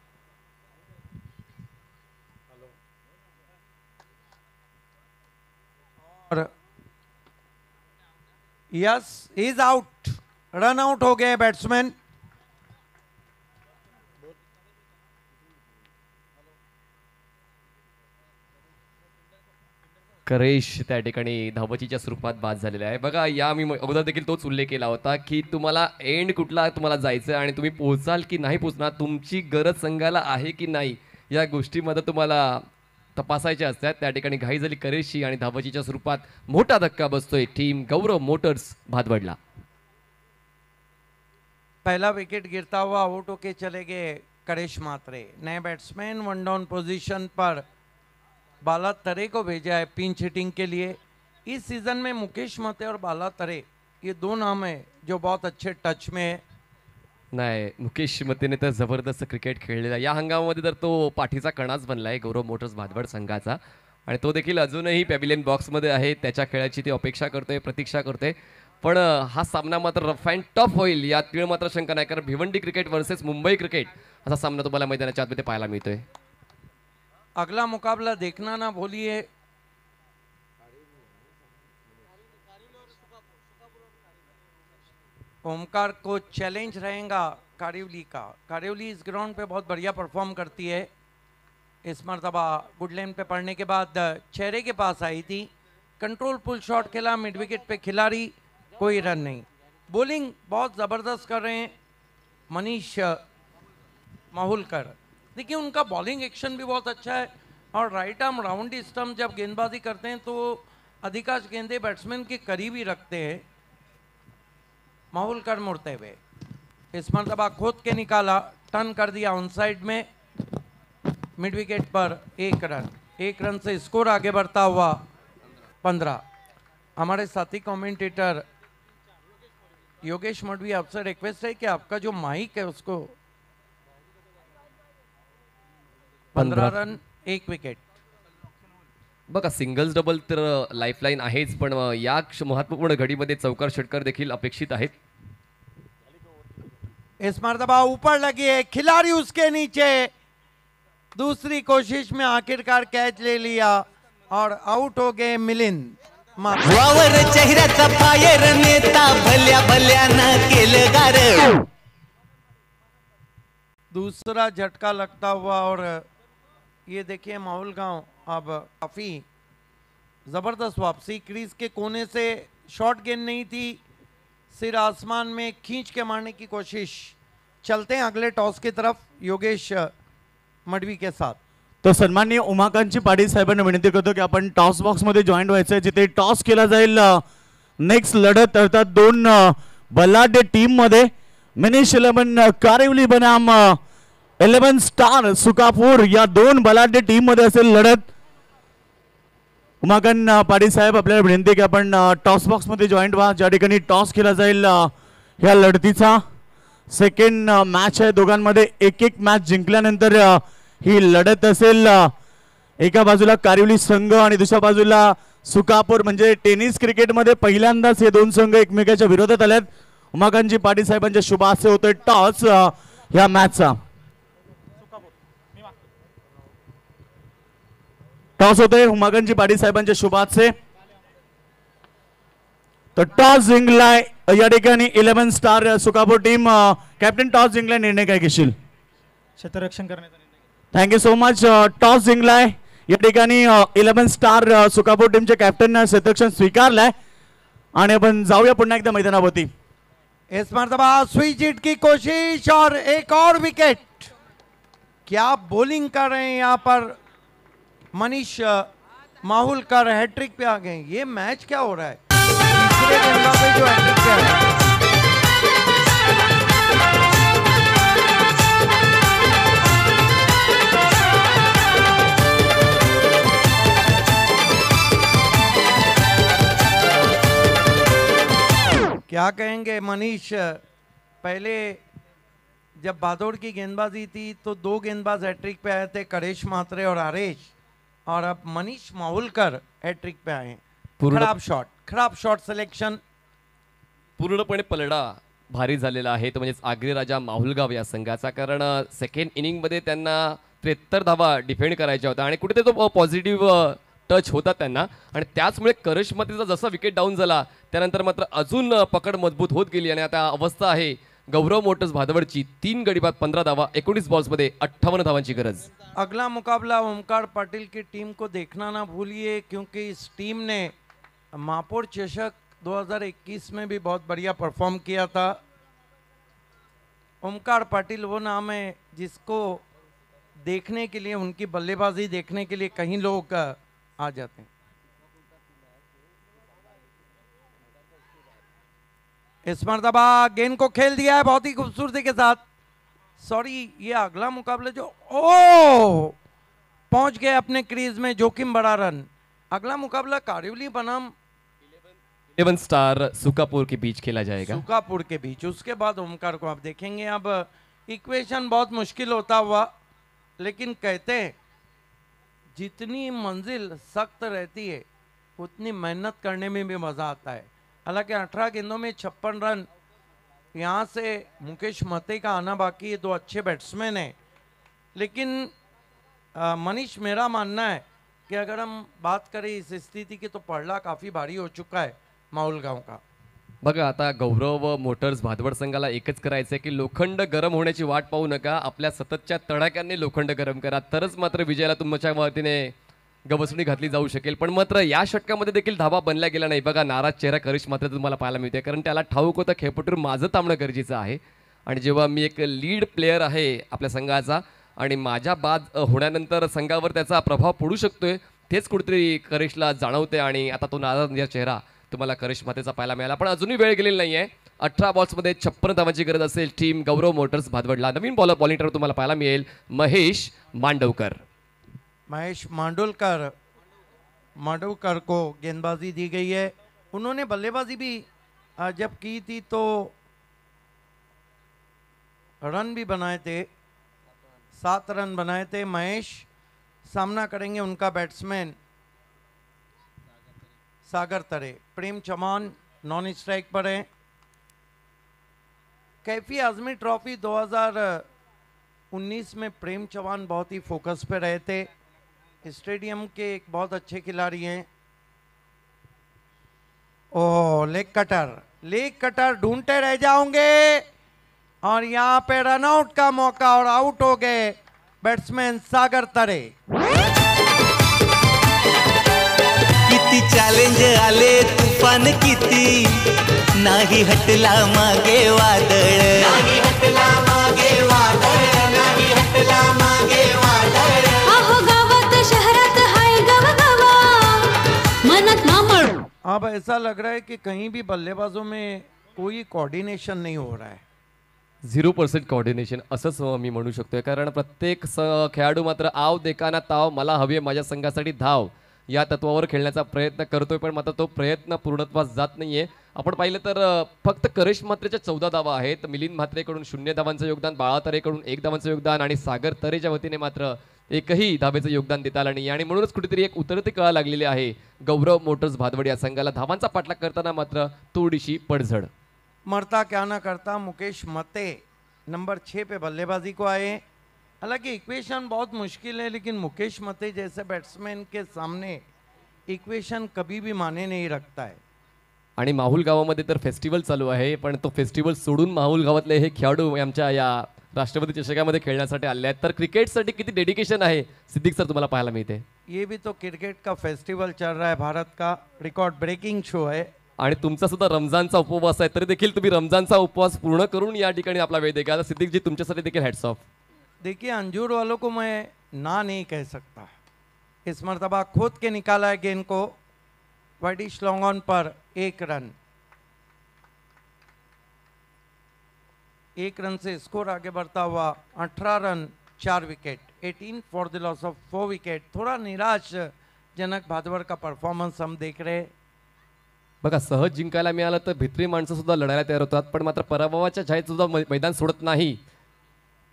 और yes is out run out हो गए बैट्समैन करेश त्या ठिकाणी धावचीच्या स्वरूपात बाद झालेला आहे. बघा या मी अगोदर देखील तोच उल्लेख केला होता की तुम्हाला एंड कुठला तुम्हाला जायचं आहे आणि तुम्ही पोहोचाल की नाही पोहोचणार तुमची गरज संघाला आहे की नाही या गोष्टीमध्ये तुम्हाला तपासायच्या असतात. त्या ठिकाणी घाई झाली करेशी आणि धावचीच्या स्वरूपात मोठा धक्का बसतोय टीम गौरव मोटर्स भादवडला. पहला विकेट गिरता हुआ आउट होके चले गए करेश मात्रे. नए बैट्समैन वन डाउन पोजीशन पर बाला तरे को भेजा है पिंच हिटिंग के लिए। इस सीजन में मुकेश मते और बाला तरे ये दो नाम है जो बहुत अच्छे टच में है। नाही मुकेश मतेने तर जबरदस्त क्रिकेट खेळलेला आहे. या हंगामामध्ये तर तो पाठीचा कणाच बनला आहे गौरव मोटर्स भादवड संघाचा. आणि तो देखील अजूनही पॅबिलियन बॉक्समध्ये आहे. त्याच्या खेळाची ती अपेक्षा करतोय प्रतीक्षा करतोय. पण अं, हा सामना मात्र रफ अँड टफ होईल. यात तीळ मात्र शंका नाही कारण Bhiwandi cricket versus Mumbai cricket असा सामना तुम्हाला मैदानाच्या आतमध्ये पाहायला मिळतोय. अगला मुकाबला देखना ना भूलिए। ओमकार को चैलेंज रहेगा कारिवली का। कारिवली इस ग्राउंड पे बहुत बढ़िया परफॉर्म करती है। इस मरतबा गुडलैंड पे पढ़ने के बाद चेहरे के पास आई थी। कंट्रोल पुल शॉट खेला मिड विकेट पे खिलाड़ी, कोई रन नहीं। बॉलिंग बहुत ज़बरदस्त कर रहे हैं मनीष माहुलकर। देखिए, उनका बॉलिंग एक्शन भी बहुत अच्छा है। और राइट आर्म राउंड स्टम्प जब गेंदबाजी करते हैं तो अधिकांश गेंदे बैट्समैन के करीब ही रखते हैं। माहौल कर मुड़ते हुए। इस मरतबा खोद के निकाला टर्न कर दिया ऑन साइड में। मिड विकेट पर एक रन एक रन से स्कोर आगे बढ़ता हुआ पंद्रह। हमारे साथी कमेंटेटर योगेश मडवी, आपसे रिक्वेस्ट है कि आपका जो माइक है, उसको पंद्रह। रन एक विकेट बघा सिंगल्स डबल तर लाईफलाईन आहेच पण या क्ष- महत्त्वपूर्ण घडीमध्ये चौकार षटकार देखील अपेक्षित आहेत. इस मरतबा ऊपर लगी है खिलाड़ी उसके नीचे. दूसरी कोशिश में आखिरकार कैच ले लिया और आउट हो गए मिलिंद. वावर चेहऱ्याचा फायर नेता भल्या भल्यानं केलं गार दूसरा झटका लगता हुआ और ये देखिए माहौल गांव अब काफी जबरदस्त वापसी। क्रीज के कोने से शॉर्ट गेंद नहीं थी सिर आसमान में खींच के मारने की कोशिश। चलते हैं अगले टॉस की तरफ योगेश मडवी के साथ। तर सन्माननीय उमाकांतची पाटील साहेबांना विनंती करतो की आपण टॉस बॉक्समध्ये जॉईन व्हायचं आहे. जिथे टॉस केला जाईल नेक्स्ट लढत अर्थात दोन बलाढ्य टीममध्ये. मिनिश इलेव्हन कारिवली बनाम इलेव्हन स्टार सुकापूर या दोन बलाढ्य टीममध्ये असेल लढत. उमाकांत अ, पाटील साहेब आपल्याला विनंती की आपण टॉस बॉक्समध्ये जॉईंट व्हा. ज्या ठिकाणी टॉस केला जाईल ह्या लढतीचा. सेकंड मॅच आहे दोघांमध्ये. एक एक मॅच जिंकल्यानंतर ही लढत असेल एका बाजूला कारिवली संघ आणि दुसऱ्या बाजूला सुकापूर. म्हणजे टेनिस क्रिकेटमध्ये पहिल्यांदाच हे दोन संघ एकमेकाच्या विरोधात आल्यात उमाकांतजी पाटील साहेबांच्या शुभ हस्ते होतोय टॉस ह्या मॅचचा टॉस होतोय उमाकांतजी पाटील साहेबांच्या शुभ हस्ते तर टॉस जिंकलाय या ठिकाणी eleven star Sukapur team captain toss जिंकलाय निर्णय काय घेशील? क्षेत्ररक्षण करण्याचा thank you so much toss जिंकलाय. या ठिकाणी इलेव्हन स्टार सुकापूर टीमचे कॅप्टन क्षेत्ररक्षण स्वीकारलाय. आणि आपण जाऊया पुन्हा एकदा मैदानावरती. इस मरतबा स्विच की कोशिश और एक और विकेट क्या बॉलिंग कर रहे हैं यहाँ पर? मनीष अ, माहुलकर हैट्रिक पे आ गए ये मैच क्या हो रहा है? जो है क्या कहेंगे मनीष पहले जब भादौड़ की गेंदबाजी थी तो दो गेंदबाज हैट्रिक पे आए थे करेश मात्रे और आरेश। और अब मनीष माहुलकर हैट्रिक पे आए खराब शॉट खराब शॉट सिलेक्शन पूर्णपणे पलडा भारी झालेला आहे. तो म्हणजेच आग्रे राजा माहुलगाव या संघाचा कारण सेकंड इनिंगमध्ये त्यांना त्रेहत्तर धावा डिफेंड करायच्या होत्या. आणि कुठे तो पॉझिटिव्ह टच होता त्यांना. आणि त्याचमुळे करशमतीचा जसा विकेट डाऊन झाला त्यानंतर मात्र अजून पकड मजबूत होत गेली. आणि आता अवस्था आहे गौरव मोटर्स भादवडची तीन गडीबाद पंद्रह धावा, एकोणीस बॉल्समध्ये अठ्ठावन्न धावांची गरज. अगला मुकाबला ओमकार पाटिल की टीम को देखना ना भूलिए, क्योंकि इस टीम ने मापुर चषक 2021 में भी बहुत बढ़िया परफॉर्म किया था। ओमकार पाटिल वो नाम है जिसको देखने के लिए, उनकी बल्लेबाजी देखने के लिए कहीं लोग आ जाते हैं। इस मरतबा गेंद को खेल दिया है बहुत ही खूबसूरती के साथ। सॉरी ये अगला मुकाबला जो ओ पहुँच गए अपने क्रीज में जोखिम बड़ा रन। अगला मुकाबला कारिवली बनाम। इलेवन स्टार सुकापुर के बीच खेला जाएगा। सुकापुर के बीच। उसके बाद ओमकार को आप देखेंगे। अब इक्वेशन बहुत मुश्किल होता हुआ लेकिन कहते हैं जितनी मंजिल सख्त रहती है उतनी मेहनत करने में भी मज़ा आता है। हालांकि अठारह गेंदों में छप्पन रन। यहाँ से मुकेश मते का आना बाकी है दो अच्छे बैट्समैन हैं। लेकिन मनीष मेरा मानना है कि अगर हम बात करें इस स्थिति की तो पड़ला काफ़ी भारी हो चुका है माहौल गांव का। बघा आता गौरव मोटर्स भादवड संघाला एकच करायचं आहे की लोखंड गरम होण्याची वाट पाहू नका. आपल्या सततच्या तडाख्यांनी लोखंड गरम करा. तरच मात्र विजयाला तुमच्या वतीने गवसणी घातली जाऊ शकेल. पण मात्र या षटकामध्ये देखील धाबा बनला गेला नाही. बघा नाराज चेहरा करिश मात्र तुम्हाला पाहायला मिळते कारण त्याला ठाऊक होतं खेळपटूर माझं थांबणं गरजेचं आहे. आणि जेव्हा मी एक लीड प्लेअर आहे आपल्या संघाचा आणि माझ्या बाद होण्यानंतर संघावर त्याचा प्रभाव पडू शकतोय तेच कुठेतरी करिशला जाणवते आणि आता तो नाराज या चेहरा तुम्हाला करिश मातेचा पाहायला मिळाला. पण अजूनही वेळ गेलेली नाही आहे अठरा बॉल्समध्ये छप्पन धावांची गरज असेल. टीम गौरव मोटर्स भादवडला. नवीन बॉलर बॉलिंग तुम्हाला पाहायला मिळेल. महेश मांडवकर. महेश मांडोलकर मांडोलकर को गेंदबाजी दी गई है। उन्होंने बल्लेबाजी भी जब की थी तो रन भी बनाए थे, सात रन बनाए थे। महेश सामना करेंगे उनका बैट्समैन सागर तरे। प्रेम चौहान नॉन स्ट्राइक पर हैं। कैफी आजमी ट्रॉफी 2019 में प्रेम चौहान बहुत ही फोकस पे रहे थे। स्टेडियम के एक बहुत अच्छे खिलाड़ी हैं। ओ लेग कटर लेग कटर ढूंढते रह जाओगे और यहाँ पे रनआउट का मौका और आउट हो गए बैट्समैन सागर तरे। किती चॅलेंज आले तुफान किती? नाही हटला मागे वादळ. नाही हटला अब ऐसा लग रहा है कि कहीं भी बल्लेबाजों में कोई कोऑर्डिनेशन नहीं हो रहा है। झिरो पर्सेंट कॉर्डिनेशन असंच मी म्हणू शकतोय. कारण प्रत्येक स खेळाडू मात्र आव देखाना ताव मला हवी आहे माझ्या संघासाठी धाव. या तत्वावर खेळण्याचा प्रयत्न करतोय पण मात्र तो प्रयत्न पूर्णत्वास जात नाहीये. आपण पाहिलं तर फक्त करेश म्हात्रेच्या चौदा धावा आहेत. मिलिंद म्हात्रेकडून शून्य धावांचं योगदान बाळा तरेकडून एक धावांचं योगदान आणि सागर तरेच्या वतीने मात्र एकही धाबेचं योगदान देता आलं नाही. आणि म्हणूनच कुठेतरी एक उतरती कळा लागलेली आहे. गौरव मोटर्स भादवड या संघाला धावांचा पाठलाग करताना मात्र थोडीशी पडझड. मरता क्या ना करता मुकेश मते. नंबर छः पे बल्लेबाजी को आए. हालांकि इक्वेशन बहुत मुश्किल है लेकिन मुकेश मते जैसे बैट्समैन के सामने इक्वेशन कभी भी माने नहीं रखता है. आणि माहुल गावामध्ये तर फेस्टिवल चालू आहे पण तो फेस्टिवल सोडून माहुल गावातले हे खेळाडू आमच्या या राष्ट्रपती चषकामध्ये खेळण्यासाठी आले आहेत. तर क्रिकेटसाठी किती डेडिकेशन आहे? सिद्दीक सर तुम्हाला पाहायला मिळते. ये भी तो क्रिकेट का फेस्टिवल चल रहा है भारत का रिकॉर्ड ब्रेकिंग शो है. आणि तुमचा सुद्धा रमजानचा उपवास आहे तरी देखील तुम्ही रमजानचा उपवास पूर्ण करून या ठिकाणी आपला वेळ देगा सिद्दीकजी तुमच्यासाठी देखील हॅट्स ऑफ देखिए अंजूर वालों को मैं ना नहीं कह सकता। इस मरतबा खोद के निकाला है गेंद को। वाइडिश लॉन्ग ऑन पर एक रन एक रन से स्कोर आगे बढ़ता हुआ अठारह रन चार wicket. 18 for the loss of four wicket थोड़ा निराशजनक भादवर का परफॉर्मेंस हम देख रहे बघा सहज जिंकायला मिळालं तर भित्री माणसं सुद्धा लढायला तयार होतात पण मात्र पराभवाच्या छायेत सुद्धा मै- मैदान सोडत नाही.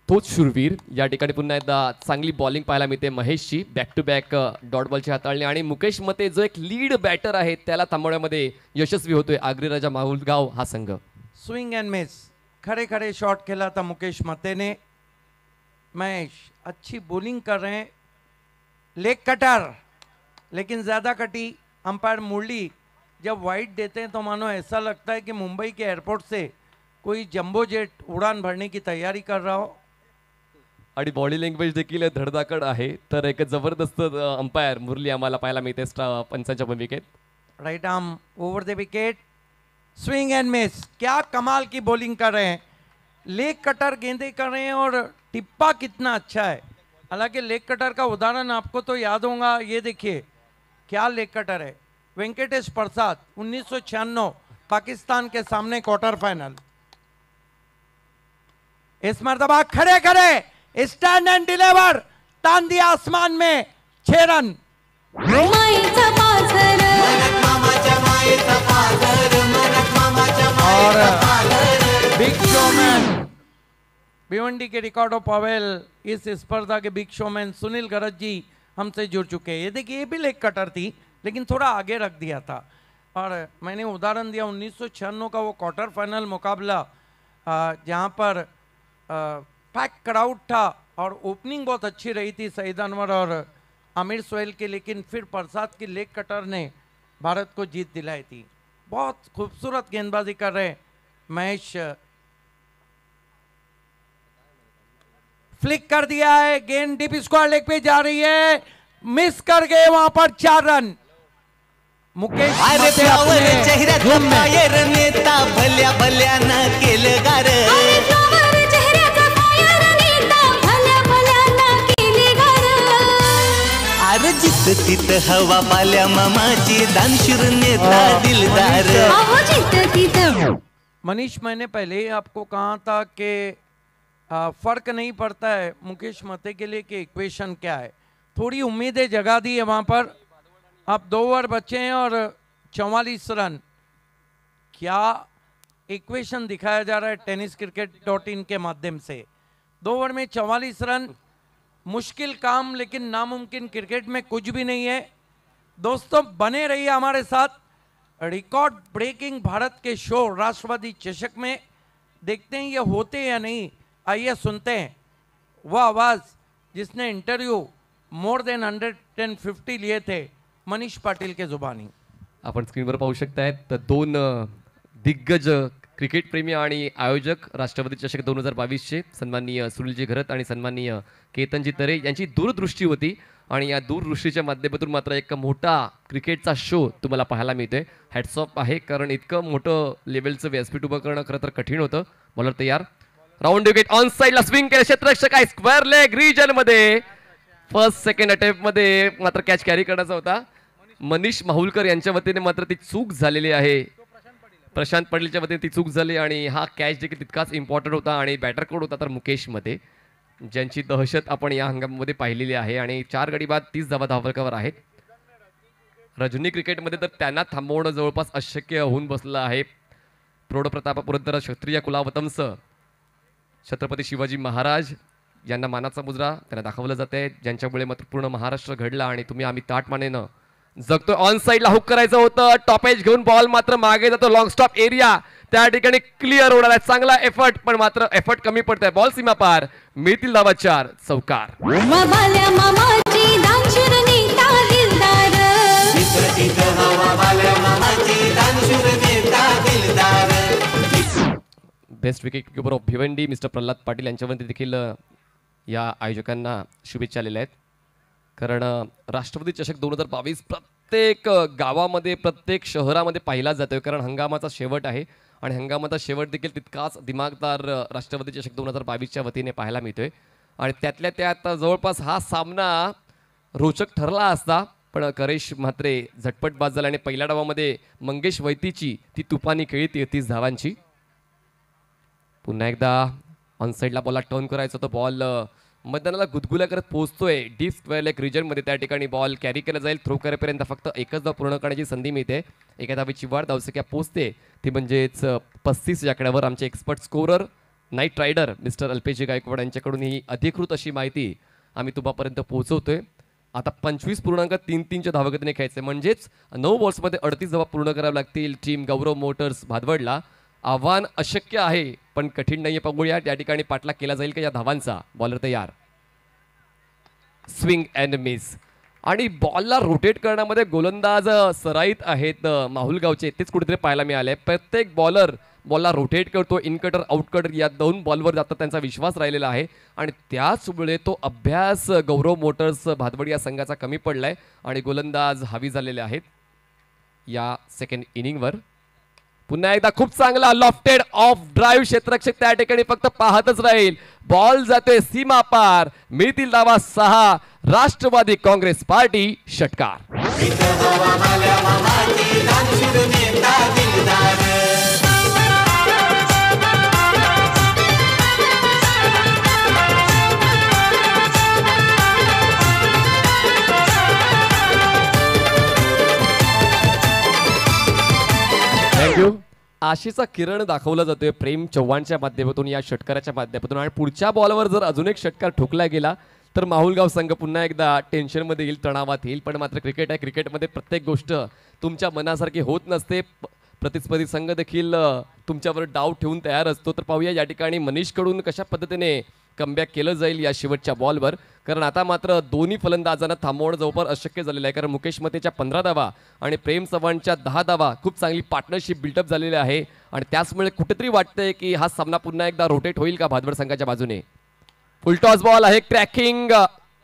तोच शूरवीर या ठिकाणी पुन्हा एकदा चांगली बॉलिंग पाहायला मिळते महेशची. बॅक टू बॅक डॉट बॉलची हाताळणी. आणि मुकेश मते जो एक लीड बॅटर आहे त्याला थांबवण्यामध्ये यशस्वी होतोय आग्री राजा माहुलगाव हा संघ. स्विंग एंड मिस खड़े खड़े शॉट खेला था मुकेश मते ने। महेश अच्छी बॉलिंग कर रहे हैं। लेग कटर लेकिन ज़्यादा कटी। अंपायर मुरली जब वाइड देते हैं तो मानो ऐसा लगता है कि मुंबई के एयरपोर्ट से कोई जंबो जेट उड़ान भरने की तैयारी कर रहा हो। आणि बॉडी लँग्वेज देखील धडधाकड आहे. तर एक ज़बरदस्त अंपायर मुरली आम्हाला पाहायला मिळते पंचांच्या भूमिकेत. Right arm over the wicket swing and miss क्या कमाल की बॉलिंग कर रहे हैं? लेग कटर गेंदे कर रहे हैं और टिप्पा कितना अच्छा है। हालाँकि लेग कटर का उदाहरण आपको तो याद होगा, ये देखिए, क्या लेग कटर है? वेंकटेश प्रसाद, उन्नीस सौ छियानवे, पाकिस्तान के सामने क्वार्टर फाइनल इस मरतबा खड़े खड़े! स्टैंड एंड डिलीवर तान दिया आसमान में छह रन। और बिग शोमैन भिवंडी के रिकॉर्डो पवेल इस स्पर्धा के बिग शोमैन सुनील गरज जी हमसे जुड़ चुके हैं। ये देखिए, ये भी लेग कटर थी, लेकिन थोड़ा आगे रख दिया था। और, मैंने उदाहरण दिया, उन्नीस सौ छियानवे का वो क्वार्टर फाइनल मुकाबला जहाँ पर पैक क्राउड था और ओपनिंग बहुत अच्छी रही थी सईद अनवर और, आमिर सोहेल की, लेकिन फिर प्रसाद की लेग कटर ने भारत को जीत दिलाई थी। बहुत खूबसूरत गेंदबाजी कर रहे हैं। महेश फ्लिक कर दिया है गेंद डीप स्क्वायर लेग पे जा रही है। मिस कर गए वहाँ पर चार रन। मुकेश चेहरा भल्या भल्या भल्यानं केलं गार जित तित हवा पाल्या मामाची दानशूर नेता दिलदार अहो जित तिथं मनीष मैंने पहले ही आपको कहा था कि फ़र्क नहीं पड़ता है। मुकेश मते के लिए कि इक्वेशन क्या है? थोड़ी उम्मीदें जगा दी है वहाँ पर। अब दो ओवर बचे हैं और चौवालीस रन। क्या इक्वेशन दिखाया जा रहा है टेनिस क्रिकेट डॉट इन के माध्यम से? दो ओवर में चौवालीस रन मुश्किल काम, लेकिन नामुमकिन क्रिकेट में कुछ भी नहीं है। दोस्तों, बने रहिए हमारे साथ रिकॉर्ड ब्रेकिंग भारत के शो राष्ट्रवादी चषक में। देखते हैं ये होते या नहीं। आइए सुनते हैं। वह आवाज़ जिसने interview more than hundred and fifty लिए थे, मनीष पाटिल के जुबानी। आपण स्क्रीनवर पाहू शकतायत दोन दिग्गज क्रिकेटप्रेमी आणि आयोजक राष्ट्रपती चषक दोन हजार बावीसचे सन्माननीय सुनीलजी घरत आणि सन्माननीय केतनजी तरे यांची दूरदृष्टी होती. आणि या दूरदृष्टीच्या माध्यमातून मात्र एक मोठा क्रिकेटचा शो तुम्हाला पाहायला मिळतोय. हॅट्स ऑफ आहे. कारण इतकं मोठं लेवलचं व्यासपीठ उभं करणं खरं तर कठीण होतं. बॉलर तयार. राऊंड विकेट ऑन साईडला स्विंग केलं. क्षेत्ररक्षक आहे. स्क्वेअर लेग रिजनमध्ये. फर्स्ट सेकंड अटेम्प्टमध्ये मात्र कॅच कॅरी करण्याचा होता. मनीष माहुलकर यांच्या वतीने मात्र ती चूक झालेली आहे. प्रशांत पटेलच्या वतीने ती चूक झाली आणि हा कॅच देखील तितकाच इम्पॉर्टंट होता आणि बॅटर कोड होता तर मुकेशमध्ये ज्यांची दहशत आपण या हंगामामध्ये पाहिलेली आहे. आणि चार गडी बाद तीस धावा धावलकावर आहेत. रजनी क्रिकेटमध्ये तर त्यांना थांबवणं जवळपास अशक्य होऊन बसलं आहे. प्रौढ प्रताप पुरंदर क्षत्रिय कुलावतंस छत्रपती शिवाजी महाराज यांना मानाचा मुजरा त्यांना दाखवलं जात आहे ज्यांच्यामुळे मात्र पूर्ण महाराष्ट्र घडला आणि तुम्ही आम्ही ताटमानेनं जगतोय ऑन साईडला हुक करायचं होतं. टॉपेज घेऊन बॉल मात्र मागे जातो. लॉंग स्टॉप एरिया त्या ठिकाणी क्लिअर होणार आहे. चांगला एफर्ट पण मात्र एफर्ट कमी पडतोय. बॉल सीमा पार. मिळतील धावा चार चौकार best wicket keeper of Bhiwandi mister Pralhad Patil यांच्यावरती देखील या आयोजकांना शुभेच्छा आलेल्या आहेत. कारण राष्ट्रपती चषक दोन हजार बावीस प्रत्येक गावामध्ये प्रत्येक शहरामध्ये पाहिला जातोय. कारण हंगामाचा शेवट आहे आणि हंगामाचा शेवट देखील तितकाच दिमागदार राष्ट्रपती चषक दोन हजार बावीसच्या वतीने पाहायला मिळतोय. आणि त्यातल्या त्यात जवळपास हा सामना रोचक ठरला असता पण करेश म्हात्रे झटपट बाद झाला आणि पहिल्या डावामध्ये मंगेश वैतीची ती तुफानी खेळी तेहतीस धावांची पुन्हा एकदा ऑनसाईडला बॉलला टर्न करायचा तो बॉल मैदानाला गुदगुल्या करत पोहोचतोय. डीप स्क्वेअर लेक रिजनमध्ये त्या ठिकाणी बॉल कॅरी केला जाईल. थ्रो करेपर्यंत फक्त एकच धाव पूर्ण करण्याची संधी मिळते. एका धावेची वाढ धावसंख्या पोहोचते. ती म्हणजेच पस्तीस या आकड्यावर आमचे expert scorer night rider mister Alpeji Gaikwad यांच्याकडून ही अधिकृत अशी माहिती आम्ही तुम्हापर्यंत पोहोचवतोय. आता पंचवीस पूर्णांक तीन तीनच्या धावगतीने खेळायचे म्हणजेच नऊ बॉल्समध्ये अडतीस धावा पूर्ण कराव्या लागतील. टीम गौरव मोटर्स भादवडला. आव्हान अशक्य आहे पण कठीण नाही बघूया त्या ठिकाणी पाठलाग केला जाईल का या धावांचा? बॉलर तयार. स्विंग अँड मिस आणि बॉलला रोटेट करण्यामध्ये गोलंदाज सराईत आहेत माहुलगावचे तेच कुठेतरी पाहायला मिळाले प्रत्येक बॉलर बॉलला रोटेट करतो इनकटर आउटकटर या दोन बॉलवर जातात त्यांचा विश्वास राहिलेला आहे. आणि त्याचमुळे तो अभ्यास गौरव मोटर्स भादवड या संघाचा कमी पडलाय. आणि गोलंदाज हावी झालेले आहेत या सेकंड इनिंगवर पुन्हा एकदा खूप चांगला लॉफ्टेड ऑफ ड्राईव्ह क्षेत्ररक्षक त्या ठिकाणी फक्त पाहतच राहील. बॉल जातोय सीमा पार. मिळतील दावा सहा. राष्ट्रवादी काँग्रेस पार्टी षटकार. आशेचा किरण दाखवला जातोय प्रेम चव्हाणच्या माध्यमातून या षटकाराच्या माध्यमातून. आणि पुढच्या बॉलवर जर अजून एक षटकार ठोकला गेला तर माहुलगाव संघ पुन्हा एकदा टेन्शनमध्ये येईल तणावात येईल. पण मात्र क्रिकेट आहे क्रिकेटमध्ये प्रत्येक गोष्ट तुमच्या मनासारखी होत नसते. प्रतिस्पर्धी संघ देखील तुमच्यावर डाव ठेवून तयार असतो. तर पाहूया या ठिकाणी मनीषकडून कशा पद्धतीने कमबॅक केलं जाईल या शेवटच्या बॉलवर. कारण आता मात्र दोन्ही फलंदाजांना थांबवणं जवळपास अशक्य झालेलं आहे. कारण मुकेश मतेच्या पंधरा धावा आणि प्रेम चव्हाणच्या दहा धावा खूप चांगली पार्टनरशिप बिल्डअप झालेली आहे. आणि त्याचमुळे कुठेतरी वाटतंय की हा सामना पुन्हा एकदा रोटेट होईल का भादवड संघाच्या बाजूने? फुलटॉस बॉल आहे. Cracking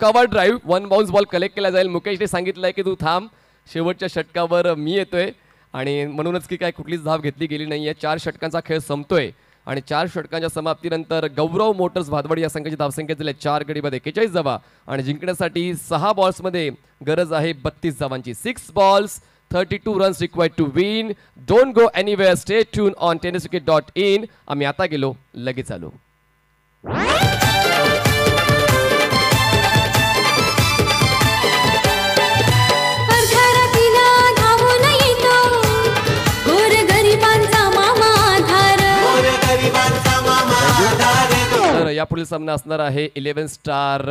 cover drive one bounce ball collect केला जाईल. मुकेशने सांगितलंय की तू थांब. शेवटच्या षटकावर मी येतोय. आणि म्हणूनच की काय कुठलीच धाव घेतली गेली नाही आहे चार षटकांचा खेळ संपतोय. आणि चार षटकांच्या समाप्तीनंतर गौरव मोटर्स भादवड या संघाची धावसंख्या झाली चार गडीमध्ये एक्केचाळीस धावा आणि जिंकण्यासाठी सहा बॉल्समध्ये गरज आहे बत्तीस धावांची. Six balls thirty two runs required to win don't go anywhere stay tune on tennis dot in आम्ही आता गेलो लगेच आलो. यापुढील सामना असणार आहे eleven star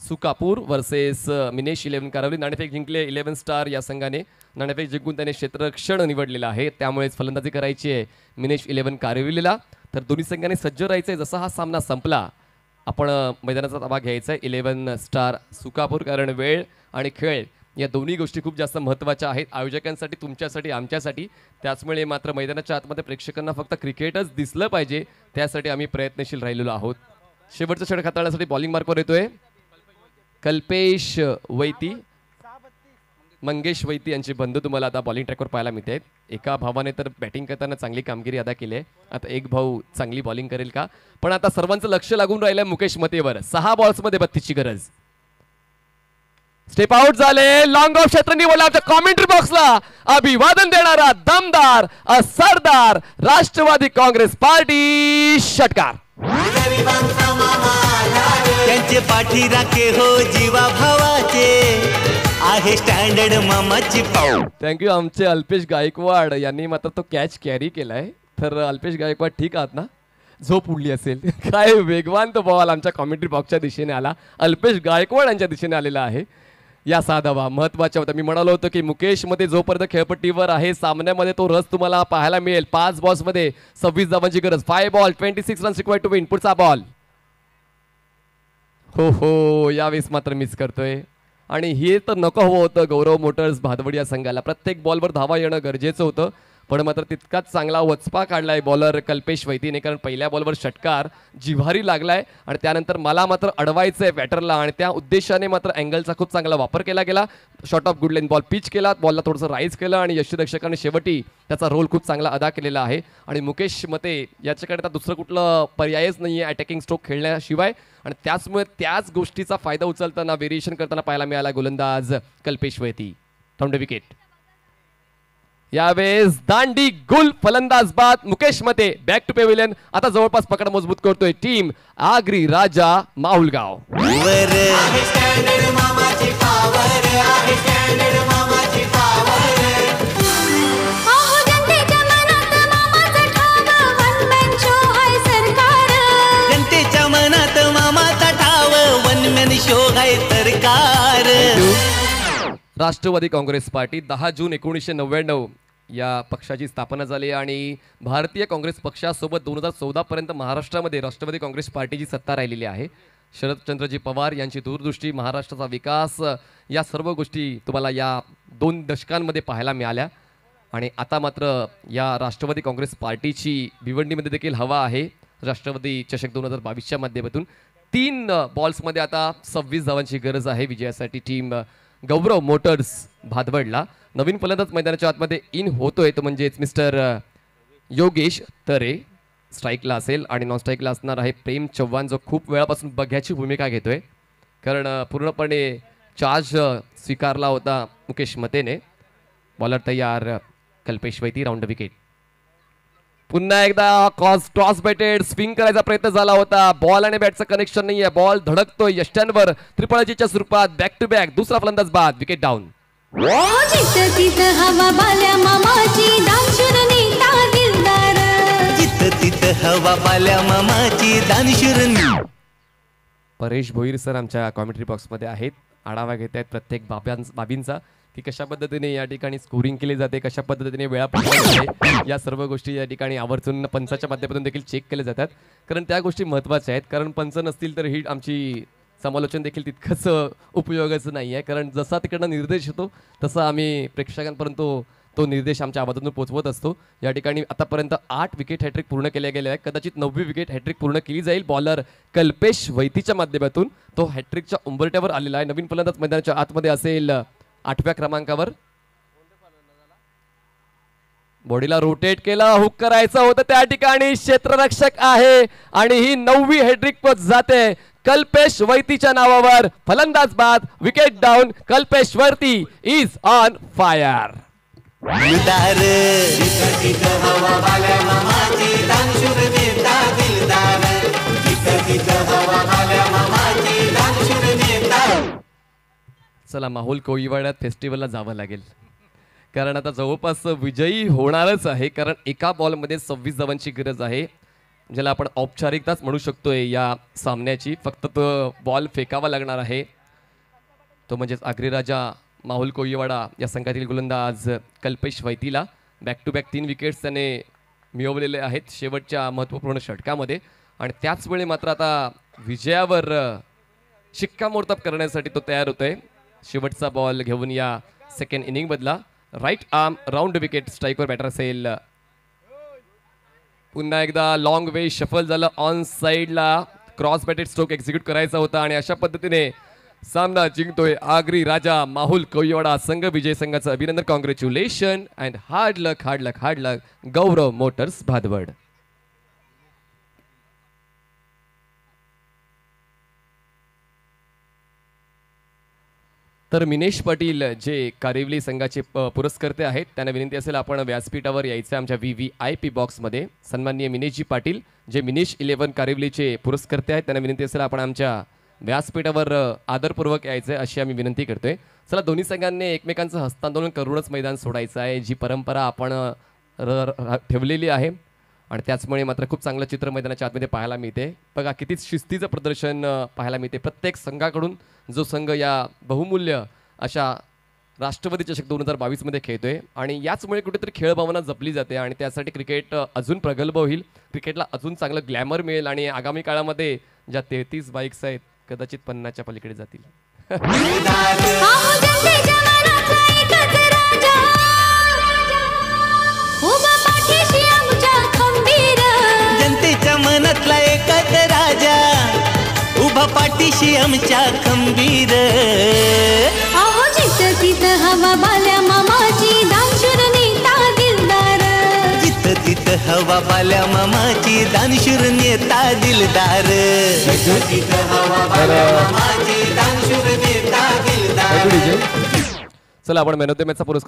Sukapur versus Minesh eleven Karavali. नाणेफेक जिंकले इलेव्हन स्टार या संघाने. नाणेफेक जिंकून त्याने क्षेत्ररक्षण निवडलेलं आहे. त्यामुळेच फलंदाजी करायची आहे मिनेश इलेव्हन कारविलीला. तर दोन्ही संघाने सज्ज राहायचं आहे जसा हा सामना संपला आपण मैदानाचा ताबा घ्यायचा आहे इलेव्हन स्टार सुकापूर कारण वेळ आणि खेळ या दोन्ही गोष्टी खूप जास्त महत्त्वाच्या आहेत. आयोजकांसाठी तुमच्यासाठी आमच्यासाठी. त्याचमुळे मात्र मैदानाच्या आतमध्ये प्रेक्षकांना फक्त क्रिकेटच दिसलं पाहिजे. त्यासाठी आम्ही प्रयत्नशील राहिलेलो आहोत. शेवटचं षटक हाताळण्यासाठी बॉलिंग मार्कवर येतोय. कल्पेश वैती मंगेश वैती यांचे बंधू तुम्हाला आता बॉलिंग ट्रॅकवर पाहायला मिळत आहेत एका भावाने तर बॅटिंग करताना चांगली कामगिरी अदा केली आहे. आता एक भाऊ चांगली बॉलिंग करेल का? पण आता सर्वांचं लक्ष लागून राहिलं मुकेश मतेवर. सहा बॉल्समध्ये बत्तीसची गरज. स्टेप आउट झाले. लॉंग ऑफ क्षेत्र निवडला आमच्या कॉमेंट्री बॉक्सला अभिवादन देणारा दमदार असरदार राष्ट्रवादी काँग्रेस पार्टी षटकार. त्यांचे पाठी राखे हो जीवा भावाचे आहे स्टँडर्ड मामाची पाव. थँक्यू आमचे अल्पेश गायकवाड. यांनी मात्र तो कॅच कॅरी केलाय. तर अल्पेश गायकवाड ठीक आहात ना? झोप उडली असेल. [LAUGHS] काय वेगवान तो बॉल आमच्या कॉमेंट्री बॉक्सच्या दिशेने आला. अल्पेश गायकवाड यांच्या दिशेने आलेला आहे. या सहा धावा महत्त्वाच्या होत्या. मी म्हणालो होतो की मुकेशमध्ये जोपर्यंत खेळपट्टीवर आहे सामन्यामध्ये तो रस तुम्हाला पाहायला मिळेल. पाच बॉल्समध्ये सव्वीस धावांची गरज. Five ball twenty six runs require to win पुढचा बॉल हो हो. यावेळेस मात्र मिस करतोय. आणि हे तर नको हवं होतं गौरव मोटर्स भादवड या संघाला. प्रत्येक बॉलवर धावा येणं गरजेचं होतं. पण मात्र तितकाच चांगला वचपा काढलाय बॉलर कल्पेश वैदीने कारण पहिल्या बॉलवर षटकार जिव्हारी लागलाय आणि त्यानंतर मला मात्र अडवायचं आहे बॅटरला आणि त्या उद्देशाने मात्र अँगलचा खूप चांगला वापर केला गेला. Short of good line ball pitch केला बॉलला थोडंसं राईज केलं आणि यशरक्षकाने शेवटी त्याचा रोल खूप चांगला अदा केलेला आहे. आणि मुकेश मते याच्याकडे आता दुसरं कुठलं पर्यायच नाही आहे अटॅकिंग स्ट्रोक खेळण्याशिवाय आणि त्याचमुळे त्याच गोष्टीचा फायदा उचलताना व्हेरिएशन करताना पाहायला मिळाला गोलंदाज कल्पेश वैती थांबे विकेट यावेळेस दांडी गुल फलंदाज बाद मुकेश मते बॅक टू पेविलियन आता जवळपास पकड मजबूत करतोय team Agri Raja Mahulgaon. Rashtrawadi Congress Party दहा जून एकोणीसशे नव्याण्णव या पक्षाची स्थापना झाली आणि भारतीय काँग्रेस पक्षासोबत दोन हजार चौदापर्यंत महाराष्ट्रामध्ये राष्ट्रवादी काँग्रेस पार्टीची सत्ता राहिलेली आहे. शरदचंद्रजी पवार यांची दूरदृष्टी महाराष्ट्राचा विकास या सर्व गोष्टी तुम्हाला या दोन दशकांमध्ये पाहायला मिळाल्या. आणि आता मात्र या राष्ट्रवादी काँग्रेस पार्टीची भिवंडीमध्ये देखील हवा आहे. राष्ट्रवादी चषक दोन हजार बावीसच्या माध्यमातून तीन बॉल्समध्ये आता सव्वीस धावांची गरज आहे. विजयासाठी टीम गौरव मोटर्स भादवडला. नवीन फलंदाज मैदानाच्या आतमध्ये इन होतोय तो म्हणजेच मिस्टर योगेश तरे. स्ट्राईकला असेल आणि नॉन स्ट्राईकला असणार आहे प्रेम चव्हाण जो खूप वेळापासून बघ्याची भूमिका घेतोय. कारण पूर्णपणे चार्ज स्वीकारला होता मुकेश मतेने. बॉलर तयार कल्पेश वैती राऊंड विकेट पुन्हा एकदा क्रॉस टॉस बॅटेड स्विंग करायचा प्रयत्न झाला होता. बॉल आणि बॅटचं कनेक्शन नाहीये. बॉल धडकतोय यष्ट्यांवर. त्रिपळजीच्या स्वरूपात बॅक टू बॅक दुसरा फलंदाज बाद wicket down Paresh Bhoir sir आमच्या कॉमेंट्री बॉक्समध्ये आहेत. आढावा घेत आहेत प्रत्येक बाब्यां बाबींचा. की कशा पद्धतीने या ठिकाणी स्कोरिंग केली जाते कशा पद्धतीने वेळा जाते या सर्व गोष्टी या ठिकाणी आवर्जून पंचाच्या माध्यमातून देखील चेक केल्या जातात. कारण त्या गोष्टी महत्त्वाच्या आहेत. कारण पंच नसतील तर ही आमची समालोचन देखील तितकंच उपयोगाचं नाही आहे कारण जसा तिकडनं निर्देश येतो तसा आम्ही प्रेक्षकांपर्यंत तो- निर्देश आमच्या आवाजातून पोचवत असतो. या ठिकाणी आतापर्यंत आठ विकेट हॅट्रिक पूर्ण केल्या गेल्या आहेत. कदाचित नववी विकेट हॅट्रिक पूर्ण केली जाईल. बॉलर कल्पेश वैतीच्या माध्यमातून तो हॅट्रिकच्या उंबरट्यावर आलेला आहे. नवीन फलंदाज मैदानाच्या आतमध्ये असेल आठव्या क्रमांकावर. बॉडीला रोटेट केला हुक करायचं होतं. त्या ठिकाणी क्षेत्ररक्षक आहे आणि ही नववी हेड्रिक जाते. कल्पेश वैतीच्या नावावर. फलंदाज बाद wicket down Kalpesh Vaiti is on fire हवा चला माहोल कोळीवाड्यात फेस्टिवलला जावं लागेल. कारण आता जवळपास विजयी होणारच आहे कारण एका बॉलमध्ये सव्वीस धावांची गरज आहे ज्याला आपण औपचारिकताच म्हणू शकतोय या सामन्याची. फक्त तो बॉल फेकावा लागणार आहे. तो म्हणजेच आग्रेराजा माहुल कोळीवाडा या संघातील गोलंदाज कल्पेश वैतीला. बॅक टू बॅक तीन विकेट्स त्याने मिळवलेले आहेत शेवटच्या महत्त्वपूर्ण षटकामध्ये. आणि त्याच वेळी मात्र आता विजयावर शिक्कामोर्तब करण्यासाठी तो तयार होतोय. शेवटचा बॉल घेऊन या सेकंड इनिंग बदला राईट आर्म राऊंड विकेट स्ट्राईकवर बॅटर असेल. पुन्हा एकदा लॉंग वे शफल झालं ऑन साईडला क्रॉस बॅटेड स्ट्रोक एक्झिक्यूट करायचा होता आणि अशा पद्धतीने सामना जिंकतोय आगरी राजा माहुल कोयवाडा संघ विजय संघाचं अभिनंदन. Congratulation and hard luck hard luck hard luck Gaurav motors Bhadwad. तर मिनेश पाटील जे कारिवली संघाचे प- पुरस्कर्ते आहेत त्यांना विनंती असेल आपण व्यासपीठावर यायचं आमच्या व्ही व्ही आय पी बॉक्समध्ये सन्माननीय मिनेशजी पाटील जे मिनेश इलेव्हन कारिवलीचे पुरस्कर्ते आहेत त्यांना विनंती असेल आपण आमच्या व्यासपीठावर आदरपूर्वक यायचं अशी आम्ही विनंती करतोय. चला दोन्ही संघांनी एकमेकांचं हस्तांदोलन करूनच मैदान सोडायचं आहे जी परंपरा आपण र- ठेवलेली आहे. आणि त्याचमुळे मात्र खूप चांगलं चित्र मैदानाच्या आतमध्ये पाहायला मिळते. बघा किती शिस्तीचं प्रदर्शन पाहायला मिळते. प्रत्येक संघाकडून जो संघ या बहुमूल्य अशा राष्ट्रपती चषक दोन हजार बावीसमध्ये खेळतोय. आणि याचमुळे कुठेतरी खेळ भावना जपली जाते आणि त्यासाठी क्रिकेट अजून प्रगल्भ होईल. क्रिकेटला अजून चांगलं ग्लॅमर मिळेल आणि आगामी काळामध्ये ज्या तेहतीस बाईक्स आहेत कदाचित पन्नासच्या पलीकडे जातील. [LAUGHS] उभा पाठीशी आमच्या खंबीर. अहो जिथं तिथं हवा बाल्या मामाची दानशूर नेता दिलदार जिथं तिथं हवा बाल्या मामाची दानशूर नेता दिलदार चला आपण मॅन ऑफ़ द मॅचचा पुरस्कार